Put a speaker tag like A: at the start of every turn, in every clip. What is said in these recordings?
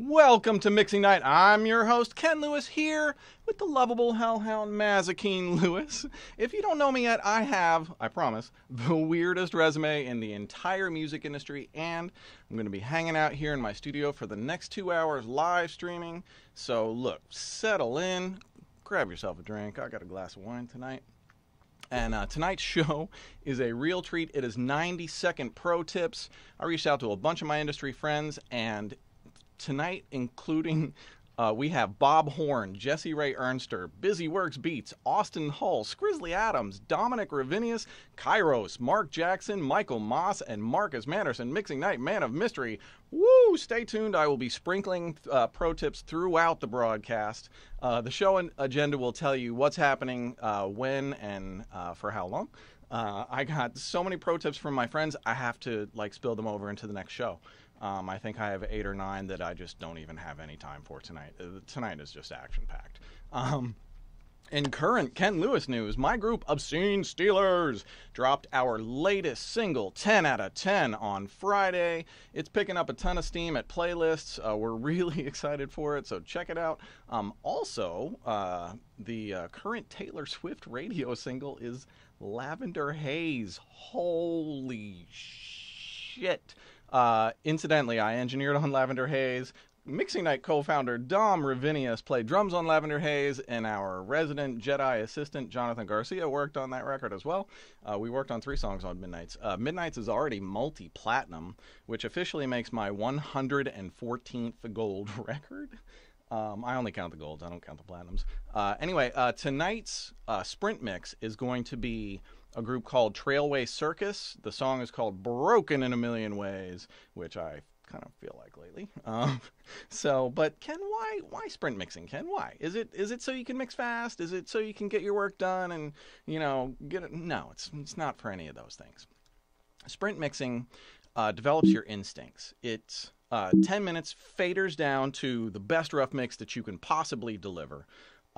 A: Welcome to Mixing Night. I'm your host, Ken Lewis, here with the lovable hellhound Mazikeen Lewis. If you don't know me yet, I have, I promise, the weirdest resume in the entire music industry, and I'm going to be hanging out here in my studio for the next two hours live streaming. So, look, settle in, grab yourself a drink. I got a glass of wine tonight. And uh, tonight's show is a real treat. It is 90 second pro tips. I reached out to a bunch of my industry friends, and tonight, including uh, we have Bob Horn, Jesse Ray Ernster, Busy Works Beats, Austin Hull, Scrizzly Adams, Dominic Ravinius, Kairos, Mark Jackson, Michael Moss, and Marcus Manderson, Mixing Night Man of Mystery. Woo! Stay tuned. I will be sprinkling uh, pro tips throughout the broadcast. Uh, the show and agenda will tell you what's happening, uh, when, and uh, for how long. Uh, I got so many pro tips from my friends. I have to like spill them over into the next show. Um, I think I have eight or nine that I just don't even have any time for tonight. Uh, tonight is just action packed. Um, in current Ken Lewis news, my group Obscene Stealers dropped our latest single, 10 out of 10, on Friday. It's picking up a ton of steam at playlists. Uh, we're really excited for it, so check it out. Um, also, uh, the uh, current Taylor Swift radio single is Lavender Haze. Holy shit. Uh, incidentally, I engineered on Lavender Haze. Mixing Night co-founder Dom Ravinius played drums on Lavender Haze, and our resident Jedi assistant Jonathan Garcia worked on that record as well. Uh, we worked on three songs on Midnights. Uh, Midnights is already multi-platinum, which officially makes my 114th gold record. Um, I only count the golds. I don't count the platinums. Uh, anyway, uh, tonight's uh, sprint mix is going to be a group called Trailway Circus. The song is called Broken in a Million Ways, which I kind of feel like lately. Um, so, but Ken, why why sprint mixing? Ken, why is it is it so you can mix fast? Is it so you can get your work done and you know get it? No, it's it's not for any of those things. Sprint mixing uh, develops your instincts. It's uh, 10 minutes faders down to the best rough mix that you can possibly deliver.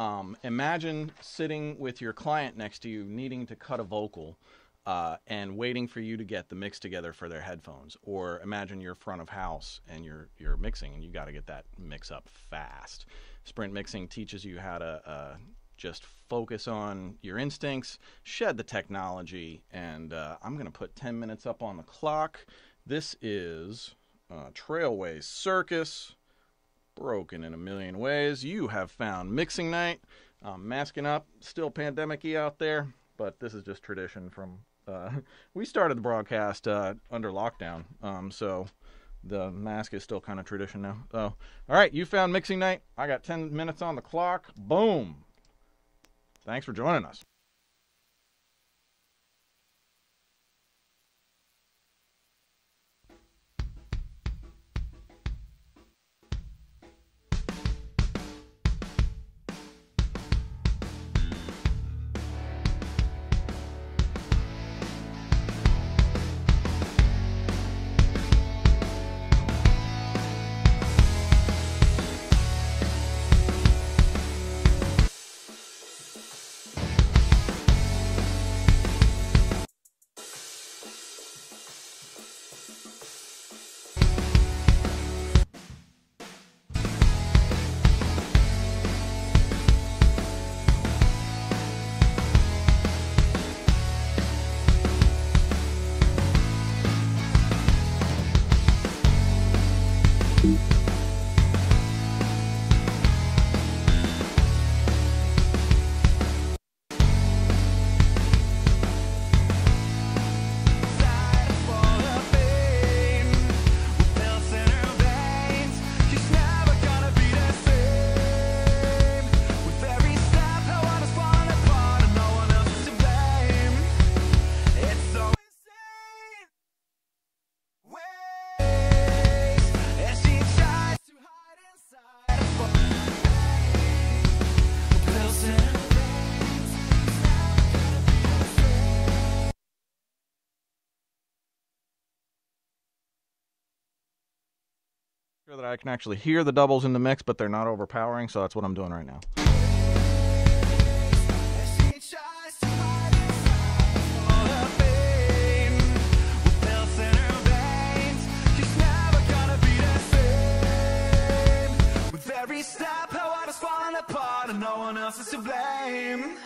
A: Um, imagine sitting with your client next to you, needing to cut a vocal, uh, and waiting for you to get the mix together for their headphones. Or imagine you're front of house and you're you're mixing, and you got to get that mix up fast. Sprint mixing teaches you how to uh, just focus on your instincts, shed the technology, and uh, I'm going to put 10 minutes up on the clock. This is uh, Trailway Circus broken in a million ways. You have found Mixing Night. Masking up, still pandemic y out there, but this is just tradition from. Uh, we started the broadcast uh, under lockdown, um, so the mask is still kind of tradition now. So, all right, you found Mixing Night. I got 10 minutes on the clock. Boom. Thanks for joining us. that I can actually hear the doubles in the mix, but they're not overpowering, so that's what I'm doing right now.
B: no one else is to blame.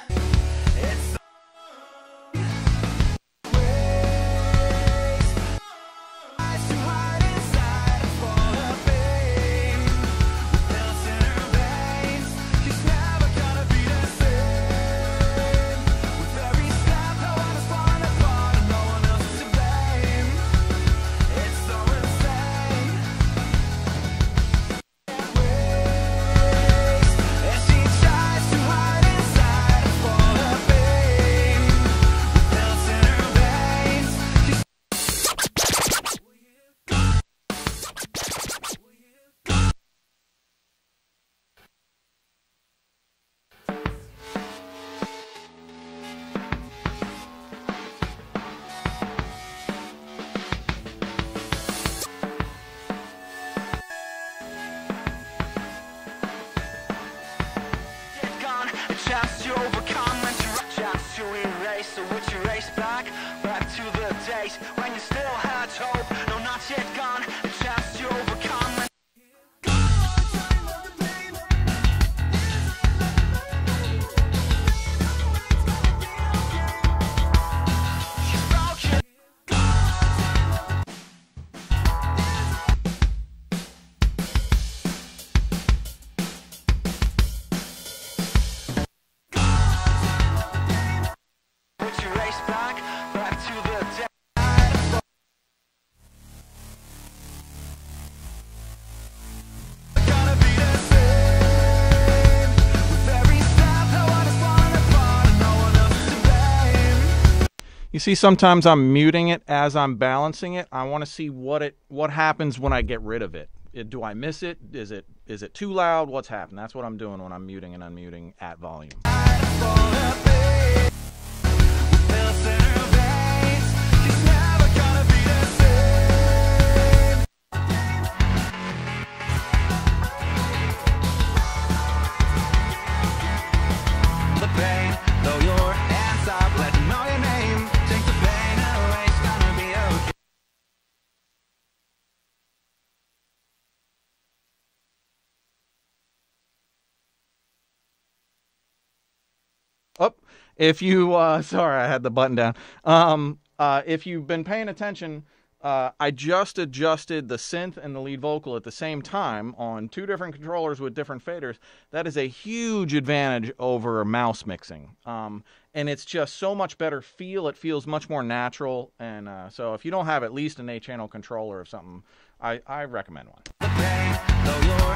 A: See, sometimes I'm muting it as I'm balancing it. I want to see what it what happens when I get rid of it. It- Do I miss it? Is it is it too loud? What's happening? That's what I'm doing when I'm muting and unmuting at volume. If you uh, sorry, I had the button down. Um, uh, if you've been paying attention, uh, I just adjusted the synth and the lead vocal at the same time on two different controllers with different faders. That is a huge advantage over mouse mixing. Um, and it's just so much better feel. It feels much more natural. And uh, so if you don't have at least an A channel controller or something, I, I recommend one.
B: The pain, though your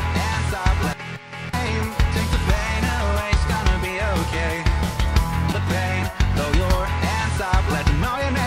B: though your hands up, let me know your name.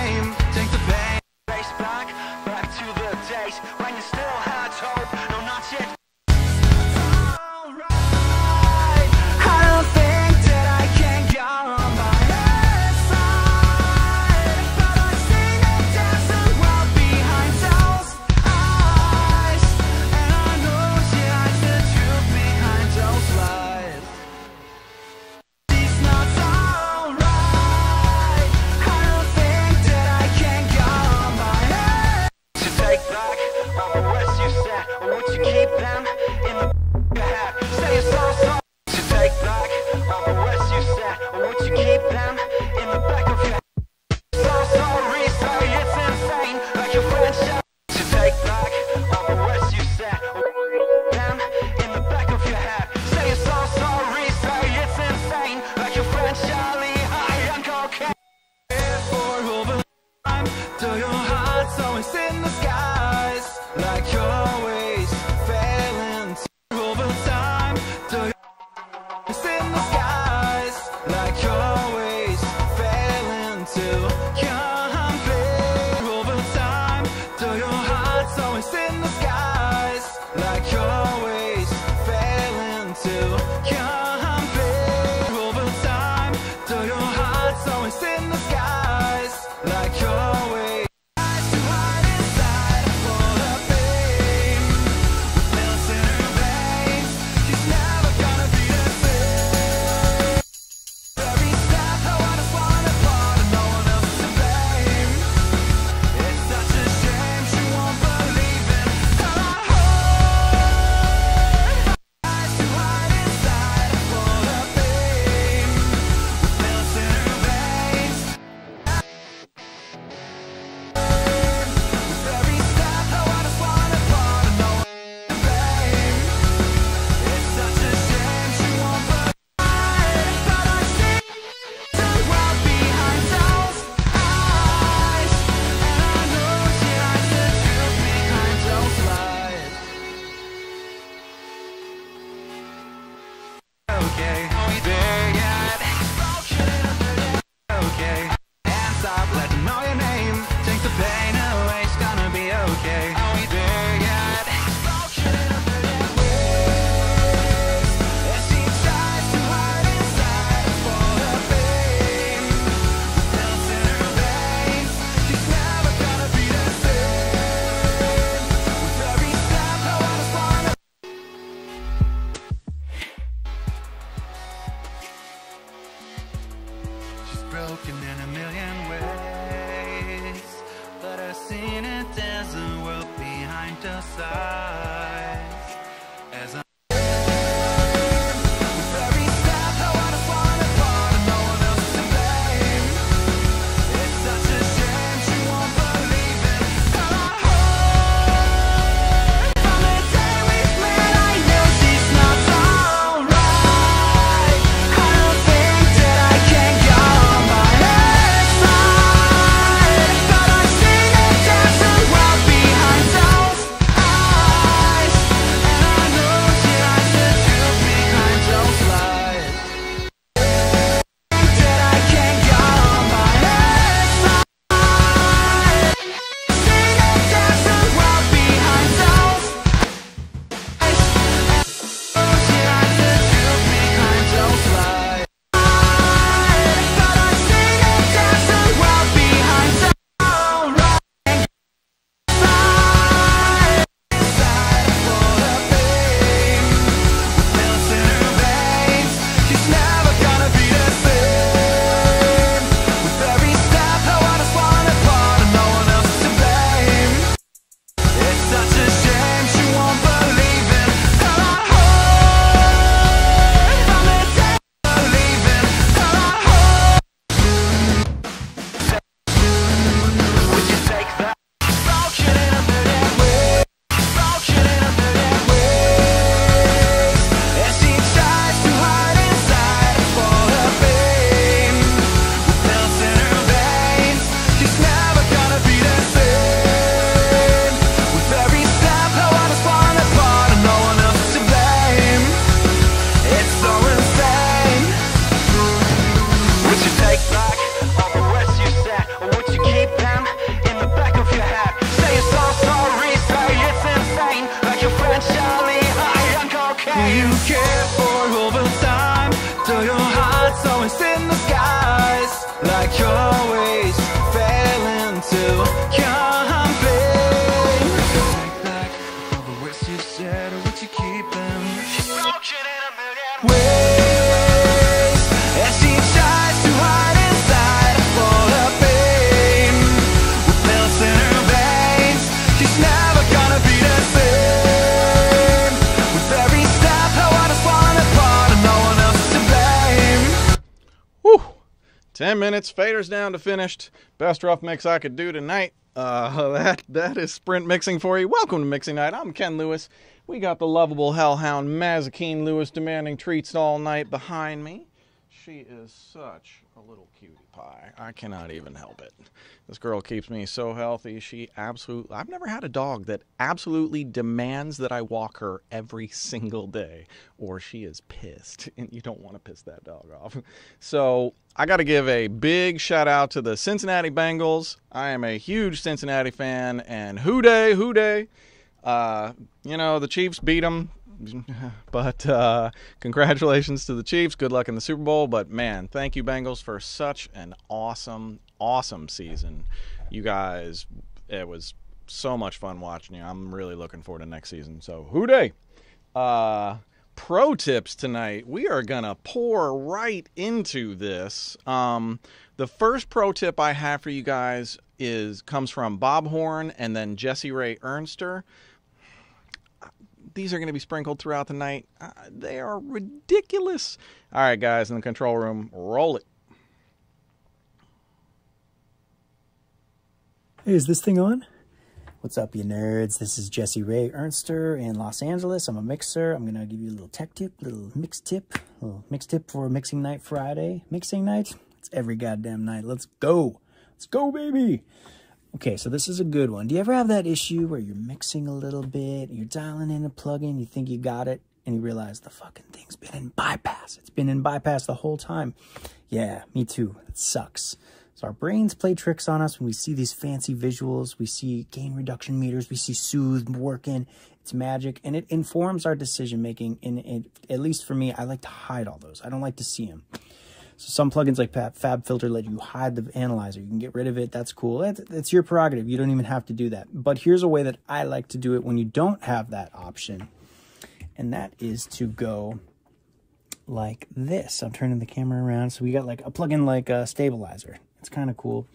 B: Behind her
A: minutes, faders down to finished. Best rough mix I could do tonight. Uh, that that is sprint mixing for you. Welcome to Mixing Night. I'm Ken Lewis. We got the lovable hellhound Mazikeen Lewis demanding treats all night behind me. She is such a little cutie pie. I cannot even help it. This girl keeps me so healthy. She absolutely. I've never had a dog that absolutely demands that I walk her every single day, or she is pissed, and you don't want to piss that dog off. So I got to give a big shout out to the Cincinnati Bengals. I am a huge Cincinnati fan, and who dey, who dey. Uh, you know the Chiefs beat them but uh, congratulations to the Chiefs. Good luck in the Super Bowl. But man, thank you, Bengals, for such an awesome, awesome season. You guys, it was so much fun watching you. I'm really looking forward to next season. So, who dey? Uh, pro tips tonight. We are gonna pour right into this. Um, the first pro tip I have for you guys is comes from Bob Horn and then Jesse Ray Ernster these are going to be sprinkled throughout the night. Uh, they are ridiculous. All right, guys, in the control room, roll it.
C: Hey, is this thing on? What's up, you nerds? This is Jesse Ray Ernster in Los Angeles. I'm a mixer. I'm gonna give you a little tech tip, little mix tip, little mix tip for mixing night Friday. Mixing night? It's every goddamn night. Let's go. Let's go, baby. Okay, so this is a good one. Do you ever have that issue where you're mixing a little bit, you're dialing in a plugin, you think you got it, and you realize the fucking thing's been in bypass. It's been in bypass the whole time. Yeah, me too. It sucks. So our brains play tricks on us when we see these fancy visuals. We see gain reduction meters. We see soothe working. It's magic, and it informs our decision making. And it, at least for me, I like to hide all those. I don't like to see them. So some plugins like Fab, FabFilter let you hide the analyzer. You can get rid of it. That's cool. That's your prerogative. You don't even have to do that. But here's a way that I like to do it when you don't have that option, and that is to go like this. I'm turning the camera around. So we got like a plugin like a stabilizer. It's kind of cool.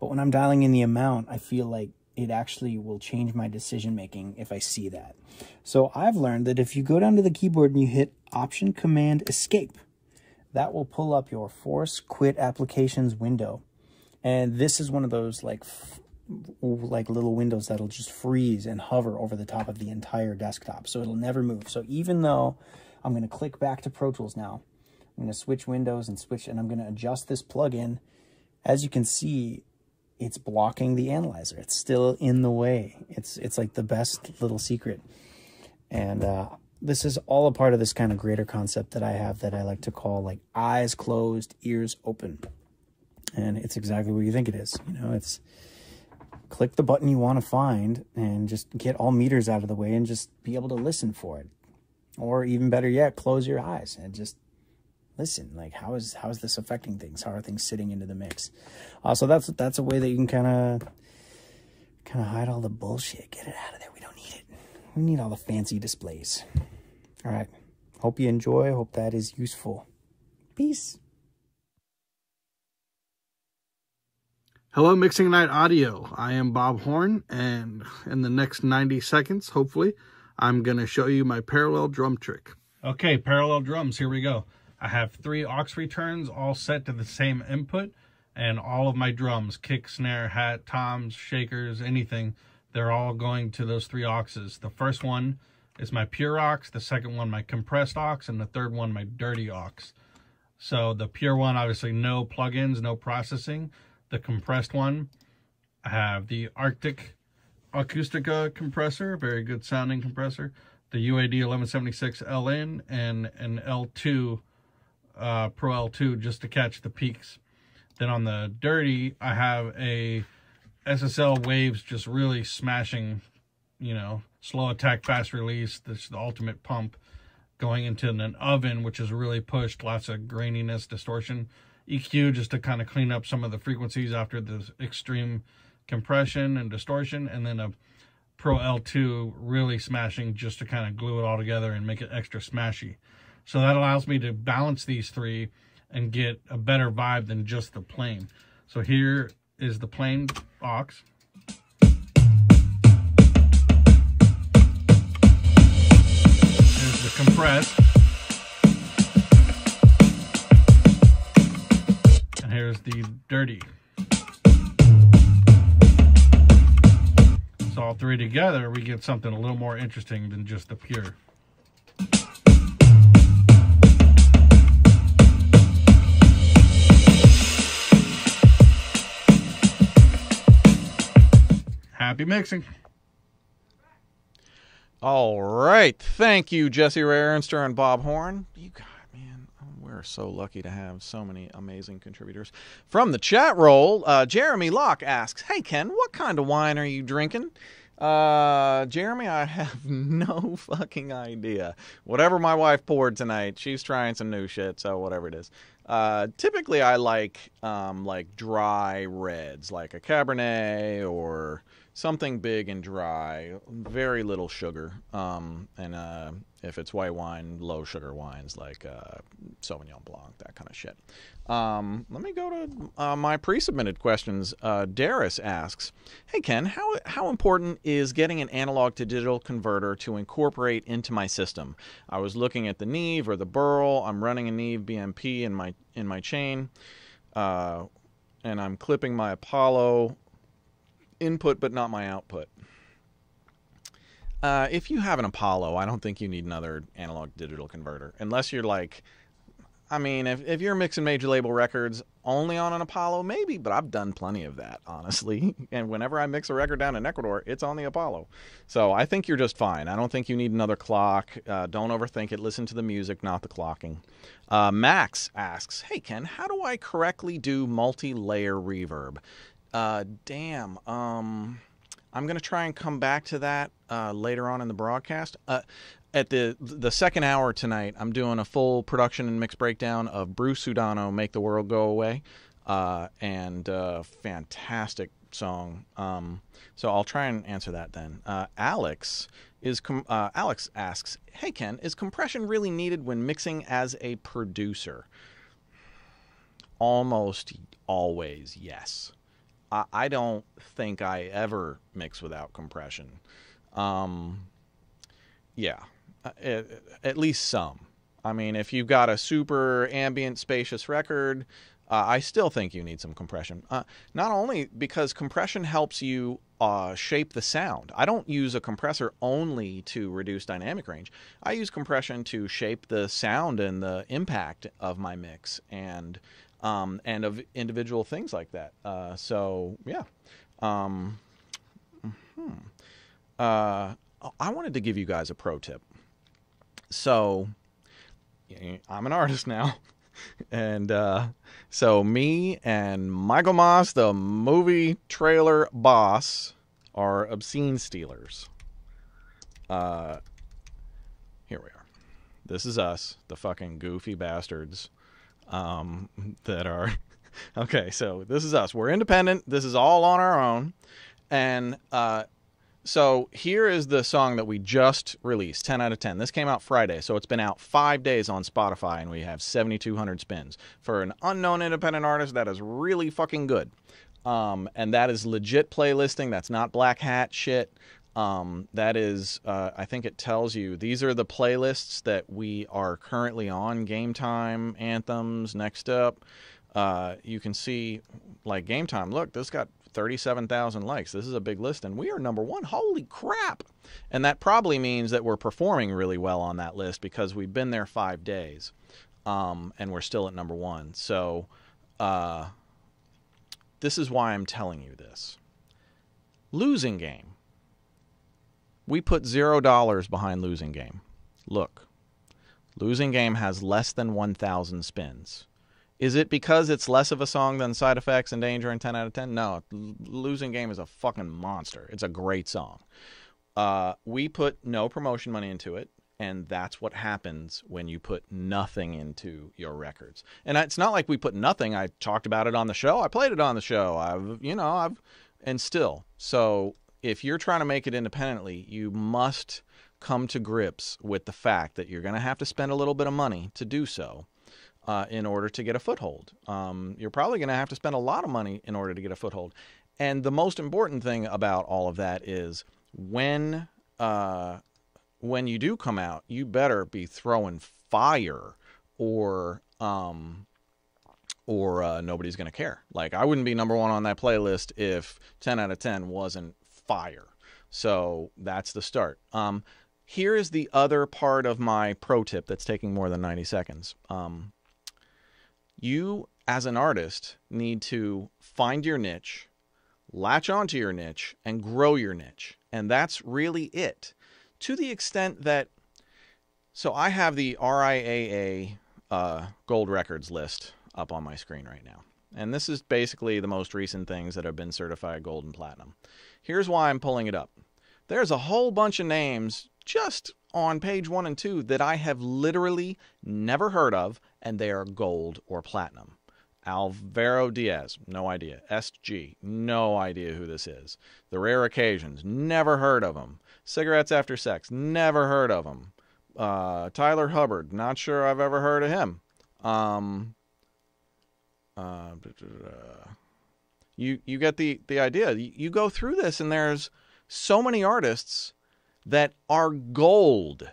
C: But when I'm dialing in the amount, I feel like it actually will change my decision making if I see that. So I've learned that if you go down to the keyboard and you hit Option Command Escape, that will pull up your Force Quit Applications window. And this is one of those like like little windows that'll just freeze and hover over the top of the entire desktop. So it'll never move. So even though I'm going to click back to Pro Tools now, I'm going to switch windows and switch and I'm going to adjust this plugin. As you can see, it's blocking the analyzer. It's still in the way. It's it's like the best little secret. And uh, this is all a part of this kind of greater concept that I have that I like to call like eyes closed, ears open. And it's exactly what you think it is. You know, it's click the button you want to find and just get all meters out of the way and just be able to listen for it. Or even better yet, close your eyes and just listen like how is how is this affecting things? How are things sitting into the mix? Uh, so that's that's a way that you can kind of kind of hide all the bullshit. Get it out of there. We don't need it. We need all the fancy displays. All right hope you enjoy. Hope that is useful. Peace.
D: Hello, Mixing Night Audio. I am Bob Horn, and in the next 90 seconds, hopefully, I'm going to show you my parallel drum trick. Okay, parallel drums, here we go. I have three aux returns all set to the same input, and all of my drums, kick, snare, hat, toms, shakers, anything, they're all going to those three auxes. The first one is my pure aux, the second one my compressed aux, and the third one my dirty aux. So the pure one, obviously no plugins, no processing. The compressed one, I have the Arctic Acoustica compressor, very good sounding compressor. The UAD 1176 LN and an L2 uh, Pro L2 just to catch the peaks. Then on the dirty, I have a SSL Waves just really smashing, you know, slow attack, fast release. This the ultimate pump going into an oven, which is really pushed, lots of graininess, distortion. EQ just to kind of clean up some of the frequencies after the extreme compression and distortion, and then a Pro L2 really smashing just to kind of glue it all together and make it extra smashy. So that allows me to balance these three and get a better vibe than just the plain. So here is the plain aux. Here's the compressed. And here's the dirty. So all three together, we get something a little more interesting than just the pure. Happy mixing.
A: All right. Thank you, Jesse Ray Ernster and Bob Horn. You got man, we're so lucky to have so many amazing contributors. From the chat roll, uh, Jeremy Locke asks, Hey Ken, what kind of wine are you drinking? Uh, Jeremy, I have no fucking idea. Whatever my wife poured tonight, she's trying some new shit, so whatever it is. Uh, typically I like um, like dry reds, like a Cabernet or something big and dry, very little sugar. Um, and uh, if it's white wine, low sugar wines like uh, Sauvignon Blanc, that kind of shit. Um, let me go to uh, my pre-submitted questions. Uh, Deris asks, "Hey Ken, how how important is getting an analog to digital converter to incorporate into my system? I was looking at the Neve or the Burl. I'm running a Neve BMP in my in my chain." Uh, and I'm clipping my Apollo input but not my output. Uh, if you have an Apollo, I don't think you need another analog digital converter unless you're like, I mean, if, if you're mixing major label records only on an Apollo, maybe, but I've done plenty of that, honestly. And whenever I mix a record down in Ecuador, it's on the Apollo. So I think you're just fine. I don't think you need another clock. Uh, don't overthink it. Listen to the music, not the clocking. Uh, Max asks, Hey, Ken, how do I correctly do multi layer reverb? Uh, damn. Um, I'm going to try and come back to that uh, later on in the broadcast. Uh, at the the second hour tonight, I'm doing a full production and mix breakdown of Bruce Sudano, "Make the World Go Away," uh, and uh, fantastic song. Um, so I'll try and answer that then. Uh, Alex is com- uh, Alex asks, "Hey Ken, is compression really needed when mixing as a producer?" Almost always, yes. I, I don't think I ever mix without compression. Um, yeah, uh, at, at least some. I mean, if you've got a super ambient, spacious record, uh, I still think you need some compression. Uh, not only because compression helps you uh, shape the sound. I don't use a compressor only to reduce dynamic range. I use compression to shape the sound and the impact of my mix and um, and of individual things like that. Uh, so yeah. Um, mhm. uh, I wanted to give you guys a pro tip. So, I'm an artist now. And uh, so, me and Michael Moss, the movie trailer boss, are obscene stealers. Uh, here we are. This is us, the fucking goofy bastards um, that are. okay, so this is us. We're independent. This is all on our own. And uh, so here is the song that we just released 10 out of 10 this came out friday so it's been out five days on spotify and we have 7200 spins for an unknown independent artist that is really fucking good um, and that is legit playlisting that's not black hat shit um, that is uh, i think it tells you these are the playlists that we are currently on game time anthems next up uh, you can see like game time look this got 37,000 likes. This is a big list, and we are number one. Holy crap! And that probably means that we're performing really well on that list because we've been there five days, um, and we're still at number one. So, uh, this is why I'm telling you this. Losing game. We put zero dollars behind losing game. Look, losing game has less than 1,000 spins. Is it because it's less of a song than Side Effects and Danger and 10 out of 10? No, Losing Game is a fucking monster. It's a great song. Uh, we put no promotion money into it, and that's what happens when you put nothing into your records. And it's not like we put nothing. I talked about it on the show. I played it on the show. I've, you know, I've, and still. So if you're trying to make it independently, you must come to grips with the fact that you're going to have to spend a little bit of money to do so uh, in order to get a foothold. Um, you're probably going to have to spend a lot of money in order to get a foothold. And the most important thing about all of that is when uh, when you do come out, you better be throwing fire, or um, or uh, nobody's going to care. Like I wouldn't be number one on that playlist if 10 out of 10 wasn't fire. So that's the start. Um, here is the other part of my pro tip that's taking more than 90 seconds. Um, you as an artist need to find your niche, latch onto your niche, and grow your niche. And that's really it. To the extent that, so I have the RIAA uh, gold records list up on my screen right now. And this is basically the most recent things that have been certified gold and platinum. Here's why I'm pulling it up. There's a whole bunch of names just on page one and two that I have literally never heard of, and they are gold or platinum. Alvaro Diaz, no idea. SG, no idea who this is. The Rare Occasions, never heard of them. Cigarettes After Sex, never heard of them. Uh, Tyler Hubbard, not sure I've ever heard of him. Um, uh, you you get the the idea. You, go through this, and there's so many artists that are gold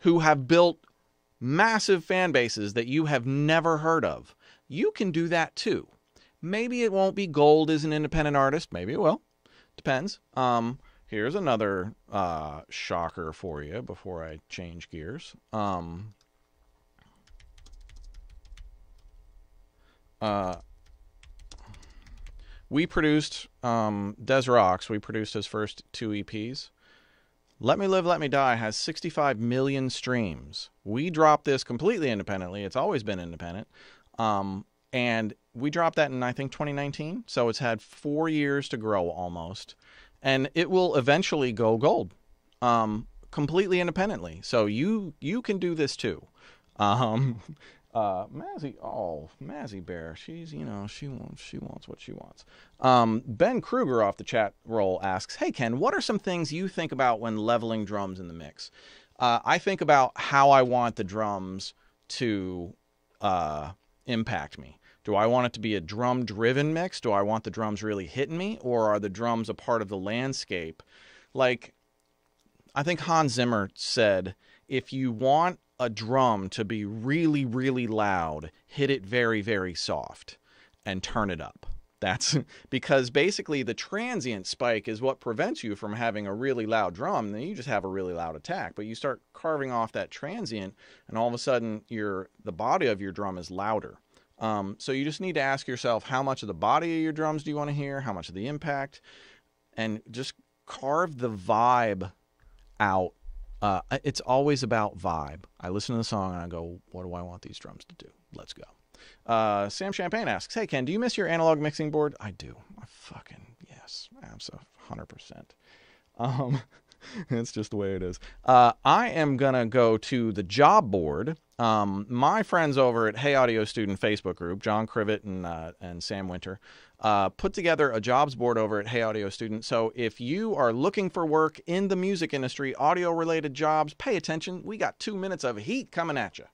A: who have built massive fan bases that you have never heard of. You can do that too. Maybe it won't be gold as an independent artist. Maybe it will. Depends. Um, here's another uh, shocker for you before I change gears. Um, uh, we produced um, Des Rocks. We produced his first two EPs. Let Me Live, Let Me Die has 65 million streams. We dropped this completely independently. It's always been independent. Um, and we dropped that in, I think, 2019. So it's had four years to grow almost. And it will eventually go gold um, completely independently. So you you can do this too. Um, uh, Mazzy, oh, Mazzy Bear, she's you know she wants she wants what she wants. Um, ben Krueger off the chat roll asks, "Hey Ken, what are some things you think about when leveling drums in the mix?" Uh, I think about how I want the drums to uh, impact me. Do I want it to be a drum driven mix? Do I want the drums really hitting me? Or are the drums a part of the landscape? Like, I think Hans Zimmer said if you want a drum to be really, really loud, hit it very, very soft and turn it up. That's because basically the transient spike is what prevents you from having a really loud drum. Then you just have a really loud attack. But you start carving off that transient, and all of a sudden, your the body of your drum is louder. Um, so you just need to ask yourself how much of the body of your drums do you want to hear, how much of the impact, and just carve the vibe out. Uh, it's always about vibe. I listen to the song and I go, what do I want these drums to do? Let's go. Uh, Sam Champagne asks, Hey Ken, do you miss your analog mixing board? I do. I fucking yes, absolutely, hundred percent. Um, it's just the way it is. Uh, I am gonna go to the job board. Um, my friends over at Hey Audio Student Facebook group, John Crivet and uh, and Sam Winter, uh, put together a jobs board over at Hey Audio Student. So if you are looking for work in the music industry, audio related jobs, pay attention. We got two minutes of heat coming at you.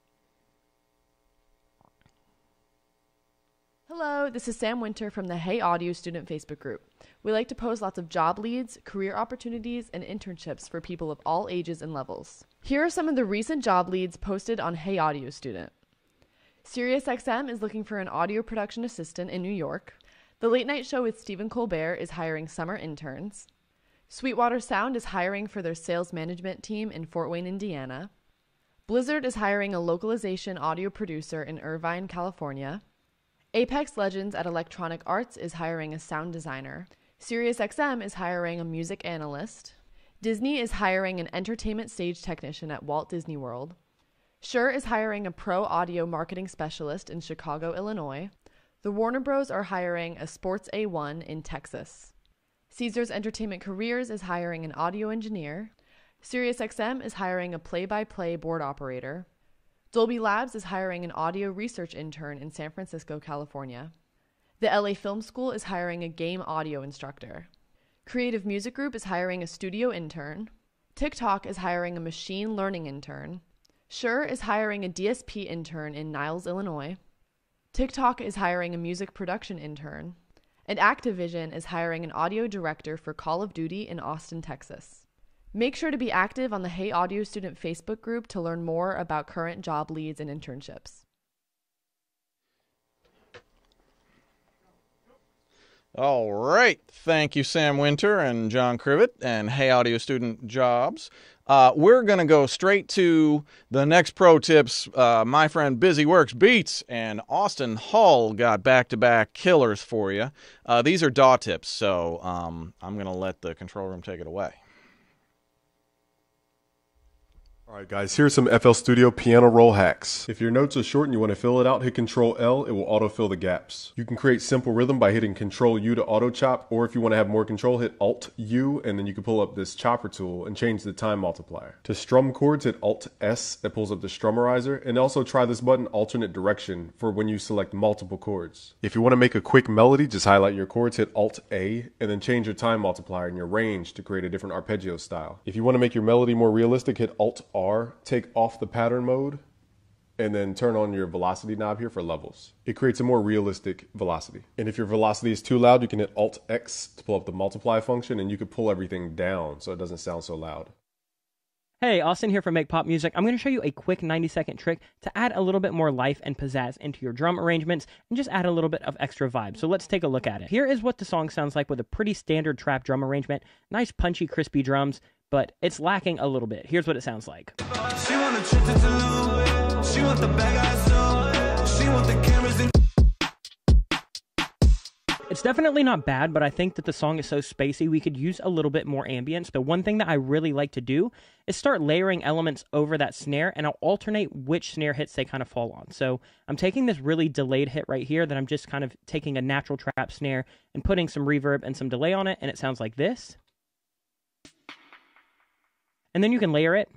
E: Hello, this is Sam Winter from the Hey Audio Student Facebook group. We like to post lots of job leads, career opportunities, and internships for people of all ages and levels. Here are some of the recent job leads posted on Hey Audio Student. SiriusXM is looking for an audio production assistant in New York. The Late Night Show with Stephen Colbert is hiring summer interns. Sweetwater Sound is hiring for their sales management team in Fort Wayne, Indiana. Blizzard is hiring a localization audio producer in Irvine, California. Apex Legends at Electronic Arts is hiring a sound designer. SiriusXM is hiring a music analyst. Disney is hiring an entertainment stage technician at Walt Disney World. Shure is hiring a pro audio marketing specialist in Chicago, Illinois. The Warner Bros. are hiring a sports A1 in Texas. Caesars Entertainment Careers is hiring an audio engineer. SiriusXM is hiring a play by play board operator. Dolby Labs is hiring an audio research intern in San Francisco, California. The LA Film School is hiring a game audio instructor. Creative Music Group is hiring a studio intern. TikTok is hiring a machine learning intern. Shure is hiring a DSP intern in Niles, Illinois. TikTok is hiring a music production intern. And Activision is hiring an audio director for Call of Duty in Austin, Texas. Make sure to be active on the Hey Audio Student Facebook group to learn more about current job leads and internships.
A: All right. Thank you, Sam Winter and John Crivet and Hey Audio Student Jobs. Uh, we're going to go straight to the next pro tips. Uh, my friend Busy Works Beats and Austin Hull got back to back killers for you. Uh, these are DAW tips, so um, I'm going to let the control room take it away.
F: All right, guys, here's some FL Studio piano roll hacks. If your notes are short and you want to fill it out, hit Control L, it will autofill the gaps. You can create simple rhythm by hitting Control U to auto chop, or if you want to have more control, hit Alt U, and then you can pull up this chopper tool and change the time multiplier. To strum chords, hit Alt S, that pulls up the strummerizer, and also try this button alternate direction for when you select multiple chords. If you want to make a quick melody, just highlight your chords, hit Alt A, and then change your time multiplier and your range to create a different arpeggio style. If you want to make your melody more realistic, hit Alt R, take off the pattern mode, and then turn on your velocity knob here for levels. It creates a more realistic velocity. And if your velocity is too loud, you can hit Alt X to pull up the multiply function, and you could pull everything down so it doesn't sound so loud.
G: Hey, Austin here from Make Pop Music. I'm going to show you a quick 90 second trick to add a little bit more life and pizzazz into your drum arrangements and just add a little bit of extra vibe. So let's take a look at it. Here is what the song sounds like with a pretty standard trap drum arrangement. Nice punchy, crispy drums, but it's lacking a little bit. Here's what it sounds like.
B: She want a trip to Tulum. She want the bag I She want the cameras and
G: It's definitely not bad, but I think that the song is so spacey, we could use a little bit more ambience. The one thing that I really like to do is start layering elements over that snare, and I'll alternate which snare hits they kind of fall on. So I'm taking this really delayed hit right here that I'm just kind of taking a natural trap snare and putting some reverb and some delay on it, and it sounds like this. And then you can layer it.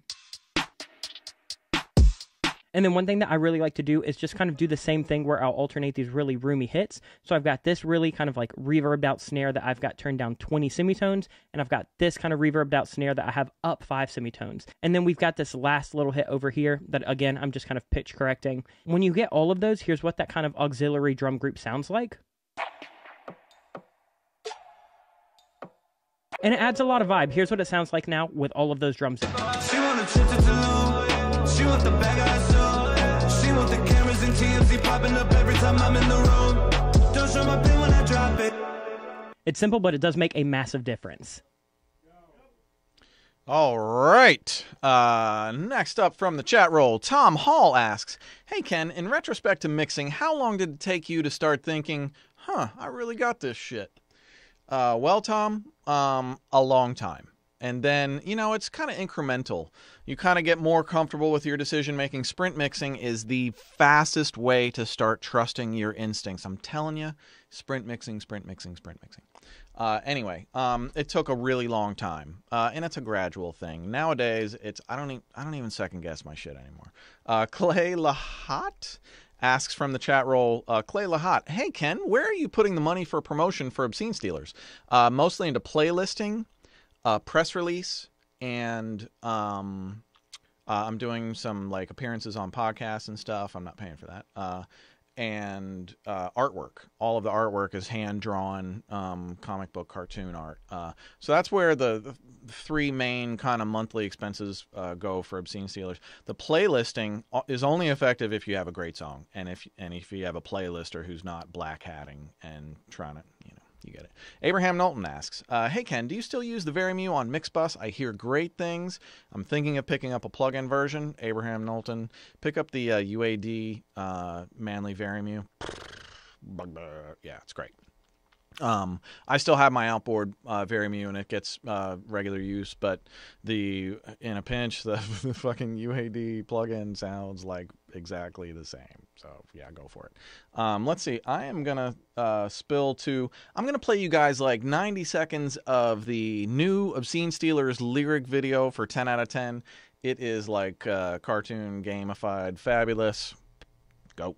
G: And then one thing that I really like to do is just kind of do the same thing where I'll alternate these really roomy hits. So I've got this really kind of like reverbed out snare that I've got turned down 20 semitones, and I've got this kind of reverbed out snare that I have up five semitones. And then we've got this last little hit over here that again, I'm just kind of pitch correcting. When you get all of those, here's what that kind of auxiliary drum group sounds like. And it adds a lot of vibe. Here's what it sounds like now with all of those drums in.
B: She want a to She want the bag I sold. She want the cameras and TMZ popping up every time I'm in the room. Don't show my pin when I drop it.
G: It's simple, but it does make a massive difference.
A: All right. Uh, next up from the chat roll, Tom Hall asks Hey, Ken, in retrospect to mixing, how long did it take you to start thinking, huh, I really got this shit? Uh, well, Tom, um, a long time. And then, you know, it's kind of incremental. You kind of get more comfortable with your decision making. Sprint mixing is the fastest way to start trusting your instincts. I'm telling you, sprint mixing, sprint mixing, sprint mixing. Uh, anyway, um, it took a really long time, uh, and it's a gradual thing. Nowadays, it's I don't even I don't even second guess my shit anymore. Uh, Clay Lahat asks from the chat roll, uh, Clay Lahat, hey Ken, where are you putting the money for promotion for Obscene Stealers? Uh, mostly into playlisting, uh, press release, and um, uh, I'm doing some like appearances on podcasts and stuff. I'm not paying for that. And uh, artwork. All of the artwork is hand drawn um, comic book cartoon art. Uh, so that's where the, the three main kind of monthly expenses uh, go for Obscene Stealers. The playlisting is only effective if you have a great song, and if and if you have a playlister who's not black hatting and trying to you know. You get it. Abraham Knowlton asks, uh, "Hey Ken, do you still use the Vari-Mu on Mixbus? I hear great things. I'm thinking of picking up a plug-in version." Abraham Knowlton, pick up the uh, UAD uh, Manley Vari-Mu. Yeah, it's great. Um, I still have my outboard uh, Vari-Mu and it gets uh, regular use, but the in a pinch, the, the fucking UAD plugin sounds like exactly the same. So yeah, go for it. Um, let's see. I am gonna uh, spill to. I'm gonna play you guys like 90 seconds of the new Obscene Stealers lyric video for 10 out of 10. It is like uh, cartoon gamified, fabulous. Go.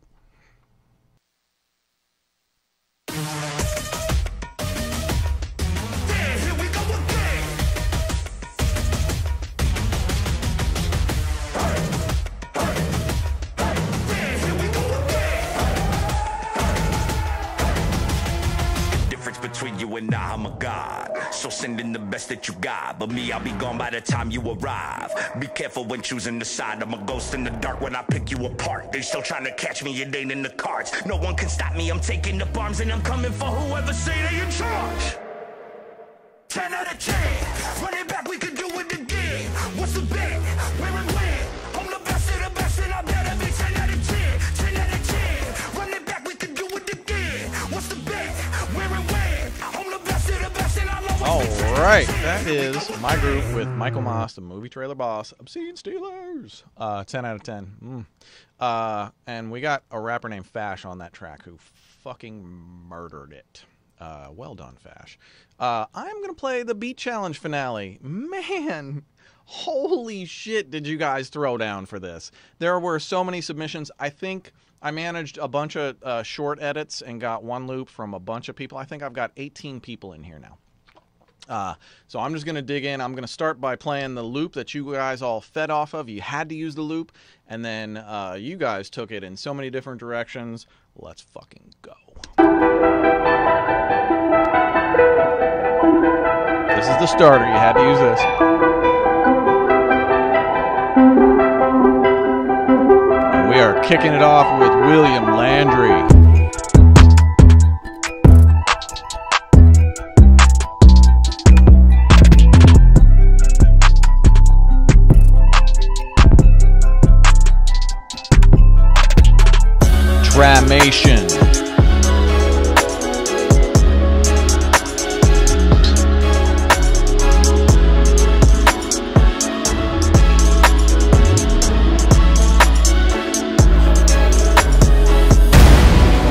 H: Between you and I, I'm a god. So send in the best that you got. But me, I'll be gone by the time you arrive. Be careful when choosing the side. I'm a ghost in the dark when I pick you apart. They still trying to catch me, it ain't in the cards. No one can stop me, I'm taking up arms and I'm coming for whoever say they in charge. 10 out of 10. Run it back, we could do
A: right, that is my group with Michael Moss, the movie trailer boss, Obscene Stealers. Uh, 10 out of 10. Mm. Uh, and we got a rapper named Fash on that track who fucking murdered it. Uh, well done, Fash. Uh, I'm going to play the Beat Challenge finale. Man, holy shit, did you guys throw down for this? There were so many submissions. I think I managed a bunch of uh, short edits and got one loop from a bunch of people. I think I've got 18 people in here now. Uh, so I'm just going to dig in. I'm going to start by playing the loop that you guys all fed off of. You had to use the loop, and then uh, you guys took it in so many different directions. Let's fucking go. This is the starter. You had to use this. And we are kicking it off with William Landry.
B: Nation.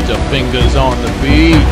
B: The fingers on the
A: beat.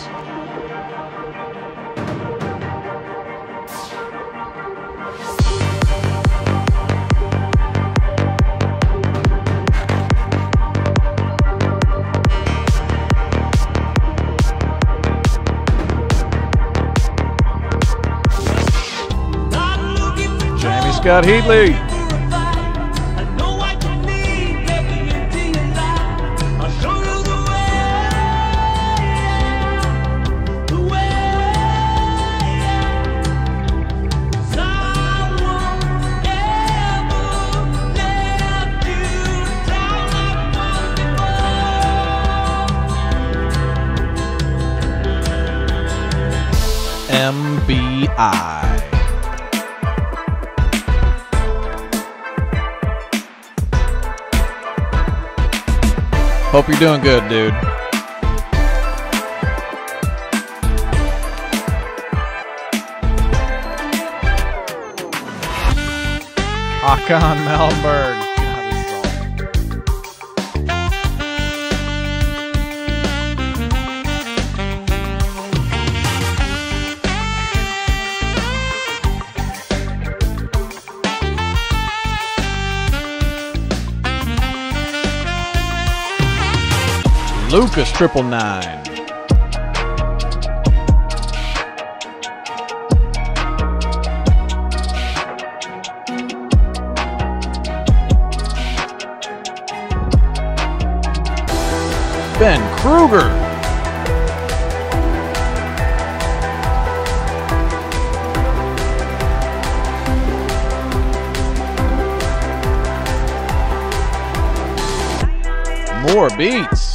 A: Scott Heatley. Hope you're doing good, dude. Hakan Malmberg. Lucas triple nine. Ben Krueger. More beats.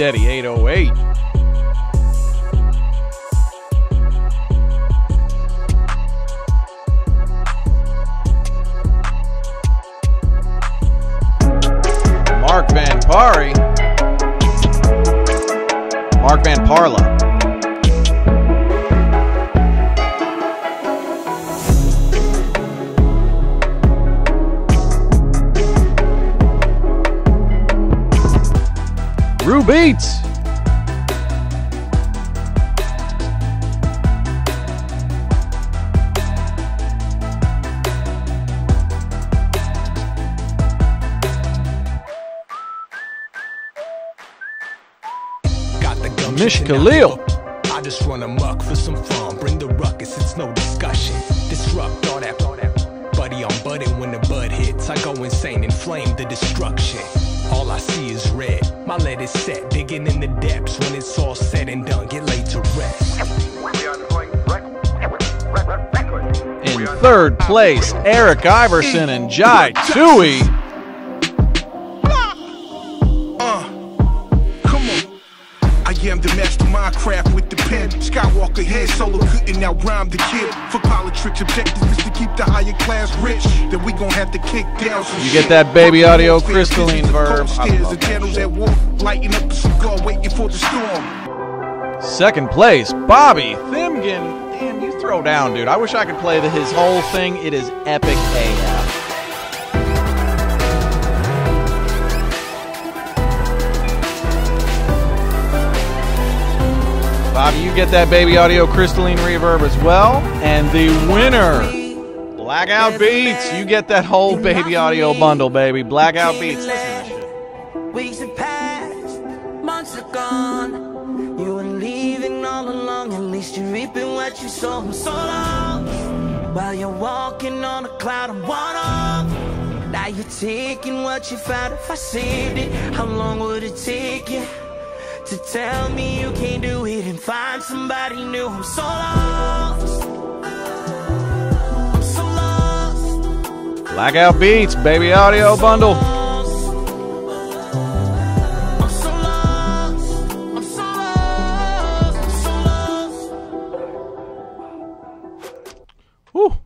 A: Steady 808. Khalil.
I: I just run amok for some fun. Bring the ruckus, it's no discussion. Disrupt all that, all that. Buddy on button when the bud hits. I go insane and flame the destruction. All I see is red. My lead is set, digging in the depths. When it's all said and done, get laid to rest.
A: In third place, Eric Iverson and Jai Tui.
J: Politics, objective is to keep the higher class rich. Then we gon' have to kick down some
A: You get that baby audio crystalline verb.
J: cold
A: I
J: stairs,
A: love
J: the
A: that
J: channels
A: shit.
J: at war, lighting up waiting for the storm.
A: Second place, Bobby Thimgen. Damn, you throw down, dude. I wish I could play the, his whole thing. It is Bobby, you get that baby audio crystalline reverb as well. And the winner, Blackout Beats. You get that whole baby audio bundle, baby. Blackout Beats.
B: Weeks have passed, months are gone. You were leaving all along leaving. least you're reaping what you sow so long. While you're walking on a cloud of water. Now you're taking what you found. If I saved it, how long would it take you tell me you can't do it and find somebody new? I'm so lost. I'm so lost.
A: Blackout Beats, baby audio bundle. Whew.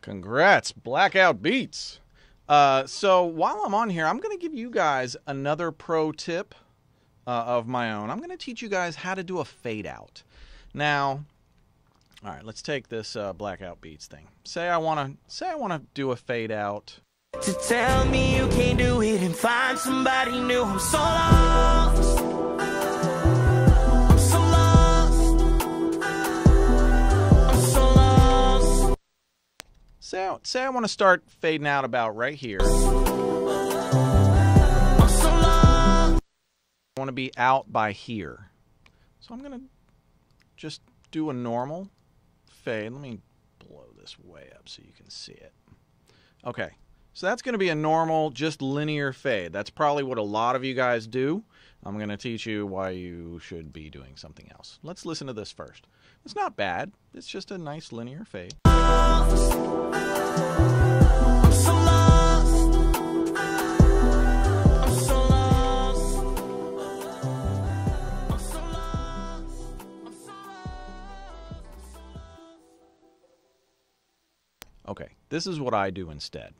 A: Congrats, Blackout Beats. Uh, so while I'm on here, I'm going to give you guys another pro tip uh, of my own. I'm going to teach you guys how to do a fade out. Now, all right, let's take this uh, Blackout Beats thing. Say I want to say I want to do a fade out.
B: To tell me you can't do it and find somebody new. I'm so lost. I'm so lost. I'm so lost.
A: Say say I want to start fading out about right here. I want to be out by here. So I'm going to just do a normal fade. Let me blow this way up so you can see it. Okay. So that's going to be a normal, just linear fade. That's probably what a lot of you guys do. I'm going to teach you why you should be doing something else. Let's listen to this first. It's not bad. It's just a nice linear fade. This is what I do instead.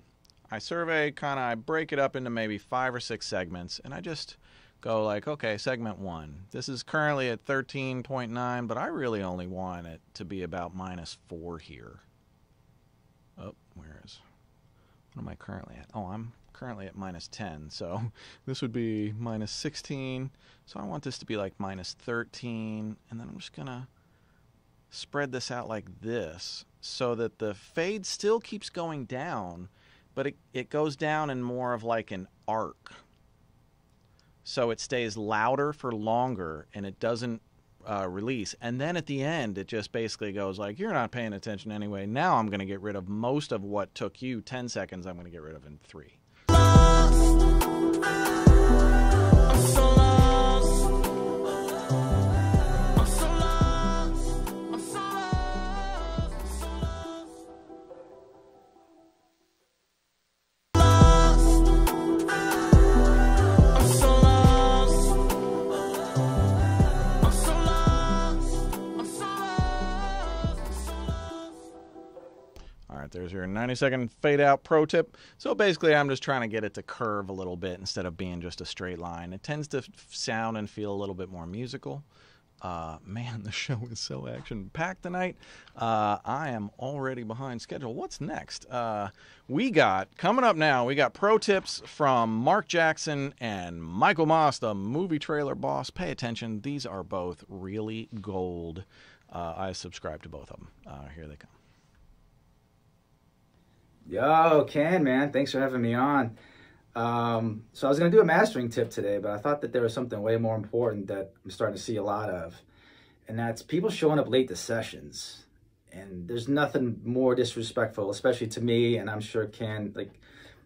A: I survey kind of, I break it up into maybe five or six segments, and I just go like, okay, segment one. This is currently at 13.9, but I really only want it to be about minus four here. Oh, where is, what am I currently at? Oh, I'm currently at minus 10, so this would be minus 16. So I want this to be like minus 13, and then I'm just gonna spread this out like this so that the fade still keeps going down, but it, it goes down in more of like an arc. So it stays louder for longer and it doesn't uh, release. And then at the end, it just basically goes like, you're not paying attention anyway. Now I'm going to get rid of most of what took you 10 seconds, I'm going to get rid of in three. 90 second fade out pro tip. So basically, I'm just trying to get it to curve a little bit instead of being just a straight line. It tends to sound and feel a little bit more musical. Uh, man, the show is so action packed tonight. Uh, I am already behind schedule. What's next? Uh, we got coming up now. We got pro tips from Mark Jackson and Michael Moss, the movie trailer boss. Pay attention; these are both really gold. Uh, I subscribe to both of them. Uh, here they come.
C: Yo, Ken, man, thanks for having me on. Um, so I was gonna do a mastering tip today, but I thought that there was something way more important that I'm starting to see a lot of, and that's people showing up late to sessions. And there's nothing more disrespectful, especially to me, and I'm sure Ken, like,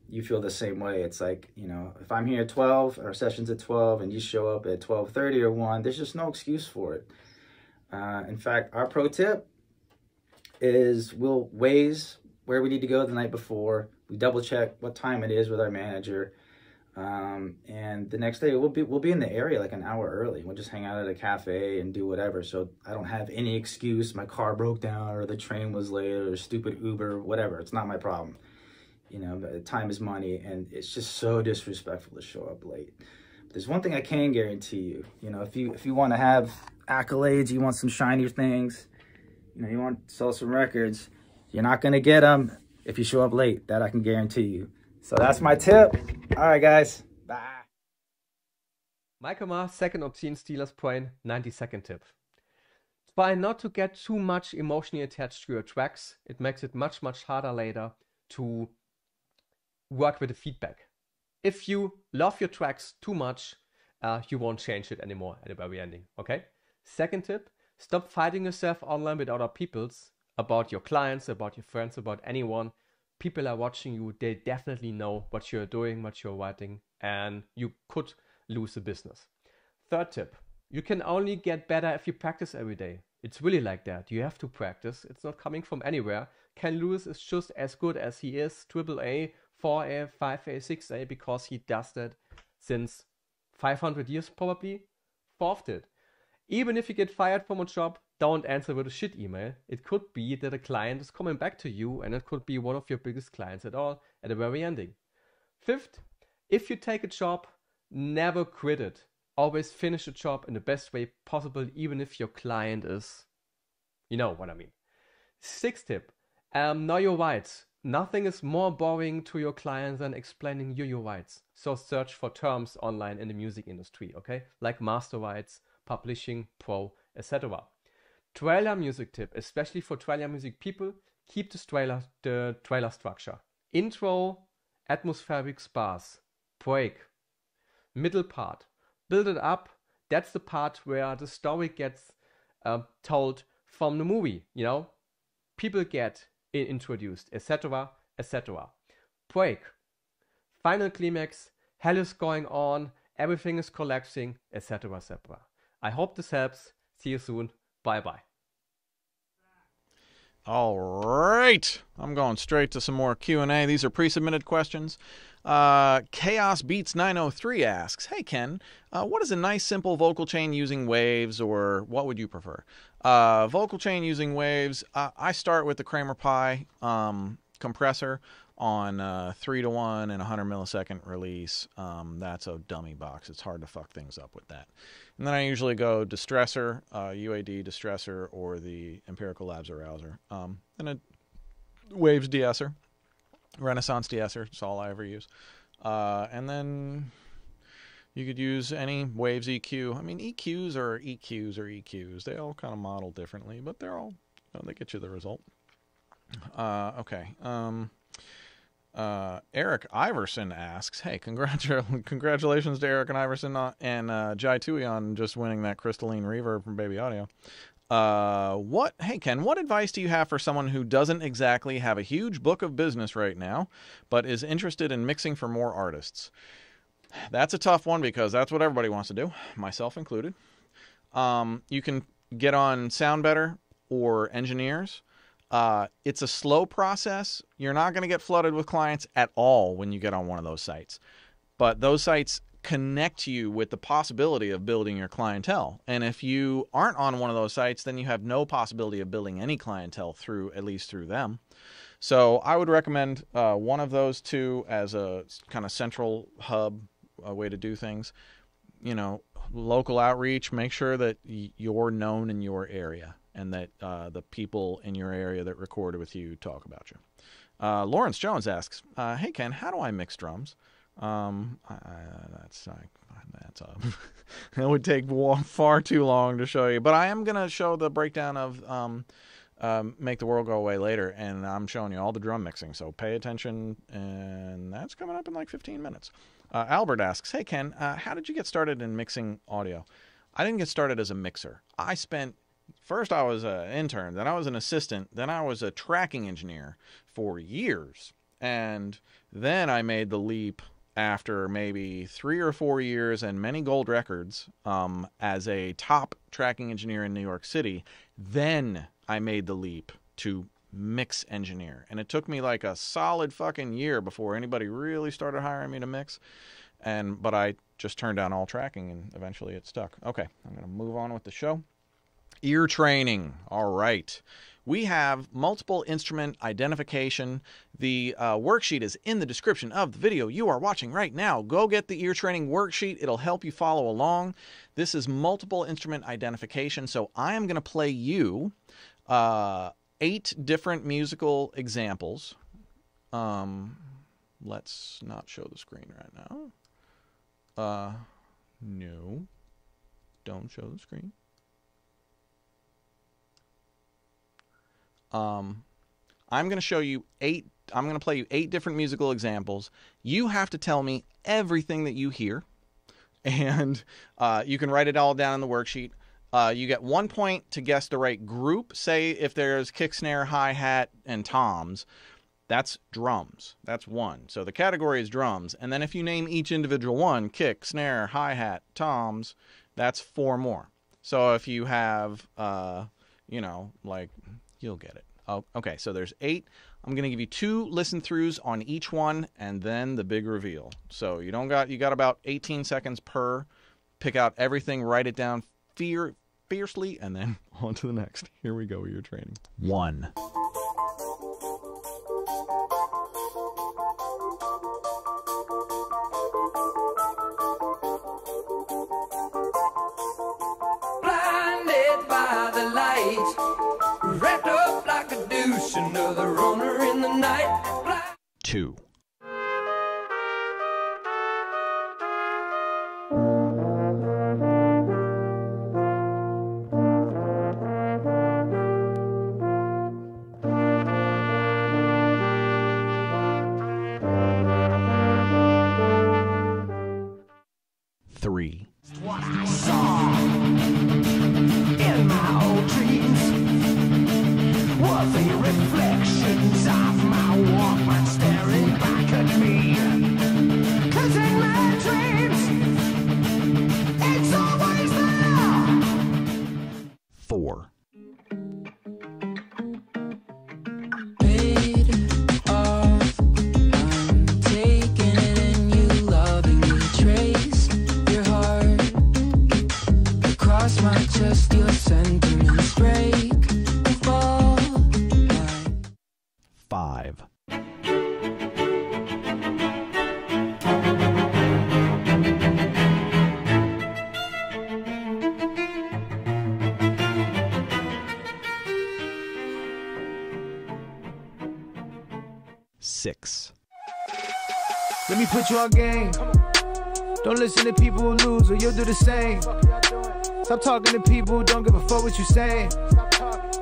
C: you feel the same way. It's like, you know, if I'm here at 12, our session's at 12, and you show up at 12:30 or 1, there's just no excuse for it. Uh, in fact, our pro tip is we'll ways where we need to go the night before. We double check what time it is with our manager, um, and the next day we'll be we'll be in the area like an hour early. We'll just hang out at a cafe and do whatever. So I don't have any excuse. My car broke down, or the train was late, or stupid Uber, whatever. It's not my problem. You know, time is money, and it's just so disrespectful to show up late. But there's one thing I can guarantee you. You know, if you if you want to have accolades, you want some shinier things, you know, you want to sell some records, you're not gonna get them if you show up late. That I can guarantee you. So that's my tip. All right, guys. Bye.
K: Michael Moss, second obscene Stealers point, 90 second tip. Try not to get too much emotionally attached to your tracks. It makes it much, much harder later to work with the feedback. If you love your tracks too much, uh, you won't change it anymore at the very ending. Okay? Second tip Stop fighting yourself online with other people's about your clients, about your friends, about anyone. People are watching you. They definitely know what you're doing, what you're writing, and you could lose a business. Third tip you can only get better if you practice every day. It's really like that. You have to practice. It's not coming from anywhere. Ken Lewis is just as good as he is, triple A, 4A, 5A, 6A, because he does that since 500 years probably. Fourth it. Even if you get fired from a job, don't answer with a shit email. It could be that a client is coming back to you and it could be one of your biggest clients at all at the very ending. Fifth, if you take a job, never quit it. Always finish a job in the best way possible, even if your client is, you know what I mean. Sixth tip, um, know your rights. Nothing is more boring to your clients than explaining you your rights. So search for terms online in the music industry, okay? Like master rights, publishing, pro, etc. Trailer music tip, especially for trailer music people, keep the trailer the trailer structure. Intro, atmospheric sparse, break, middle part, build it up. That's the part where the story gets uh, told from the movie. You know, people get introduced, etc., etc. Break, final climax. Hell is going on. Everything is collapsing, etc., etc. I hope this helps. See you soon. Bye bye.
A: All right, I'm going straight to some more Q and A. These are pre-submitted questions. Uh, Chaos Beats 903 asks, "Hey Ken, uh, what is a nice simple vocal chain using waves, or what would you prefer? Uh, vocal chain using waves. Uh, I start with the Kramer PIE um, compressor on uh, three to one and 100 millisecond release. Um, that's a dummy box. It's hard to fuck things up with that. And then I usually go distressor, uh, UAD distressor, or the Empirical Labs Arousor, um, and a Waves deesser, Renaissance deesser. It's all I ever use. Uh, and then you could use any Waves EQ. I mean, EQs are EQs or EQs. They all kind of model differently, but they're all you know, they get you the result. Uh, okay. Um, uh, Eric Iverson asks, "Hey, congratu- congratulations to Eric and Iverson and uh, Jai Tui on just winning that crystalline reverb from Baby Audio. Uh, what? Hey, Ken, what advice do you have for someone who doesn't exactly have a huge book of business right now, but is interested in mixing for more artists? That's a tough one because that's what everybody wants to do, myself included. Um, you can get on SoundBetter or Engineears. Uh, it's a slow process. You're not going to get flooded with clients at all when you get on one of those sites. But those sites connect you with the possibility of building your clientele. And if you aren't on one of those sites, then you have no possibility of building any clientele through, at least through them. So I would recommend uh, one of those two as a kind of central hub, a way to do things. You know, local outreach, make sure that you're known in your area and that uh, the people in your area that recorded with you talk about you. Uh, Lawrence Jones asks, uh, "Hey Ken, how do I mix drums?" Um, I, I, that's I, that's uh, it would take far too long to show you, but I am gonna show the breakdown of um, um, "Make the World Go Away" later, and I'm showing you all the drum mixing. So pay attention, and that's coming up in like 15 minutes. Uh, Albert asks, "Hey Ken, uh, how did you get started in mixing audio?" I didn't get started as a mixer. I spent First, I was an intern, then I was an assistant, then I was a tracking engineer for years. And then I made the leap after maybe three or four years and many gold records um, as a top tracking engineer in New York City. Then I made the leap to mix engineer. And it took me like a solid fucking year before anybody really started hiring me to mix. And but I just turned down all tracking and eventually it stuck. Okay, I'm going to move on with the show. Ear training. All right. We have multiple instrument identification. The uh, worksheet is in the description of the video you are watching right now. Go get the ear training worksheet, it'll help you follow along. This is multiple instrument identification. So I am going to play you uh, eight different musical examples. Um, let's not show the screen right now. Uh, no, don't show the screen. Um, I'm going to show you eight. I'm going to play you eight different musical examples. You have to tell me everything that you hear, and uh, you can write it all down in the worksheet. Uh, you get one point to guess the right group. Say if there's kick, snare, hi hat, and toms, that's drums. That's one. So the category is drums. And then if you name each individual one, kick, snare, hi hat, toms, that's four more. So if you have, uh, you know, like, You'll get it. Oh, okay, so there's eight. I'm going to give you two listen throughs on each one and then the big reveal. So you don't got you got about 18 seconds per. Pick out everything, write it down fear fiercely and then on to the next. Here we go with your training.
B: 1.
A: Two.
B: You'll do the same. Stop talking to people don't give a fuck what you saying.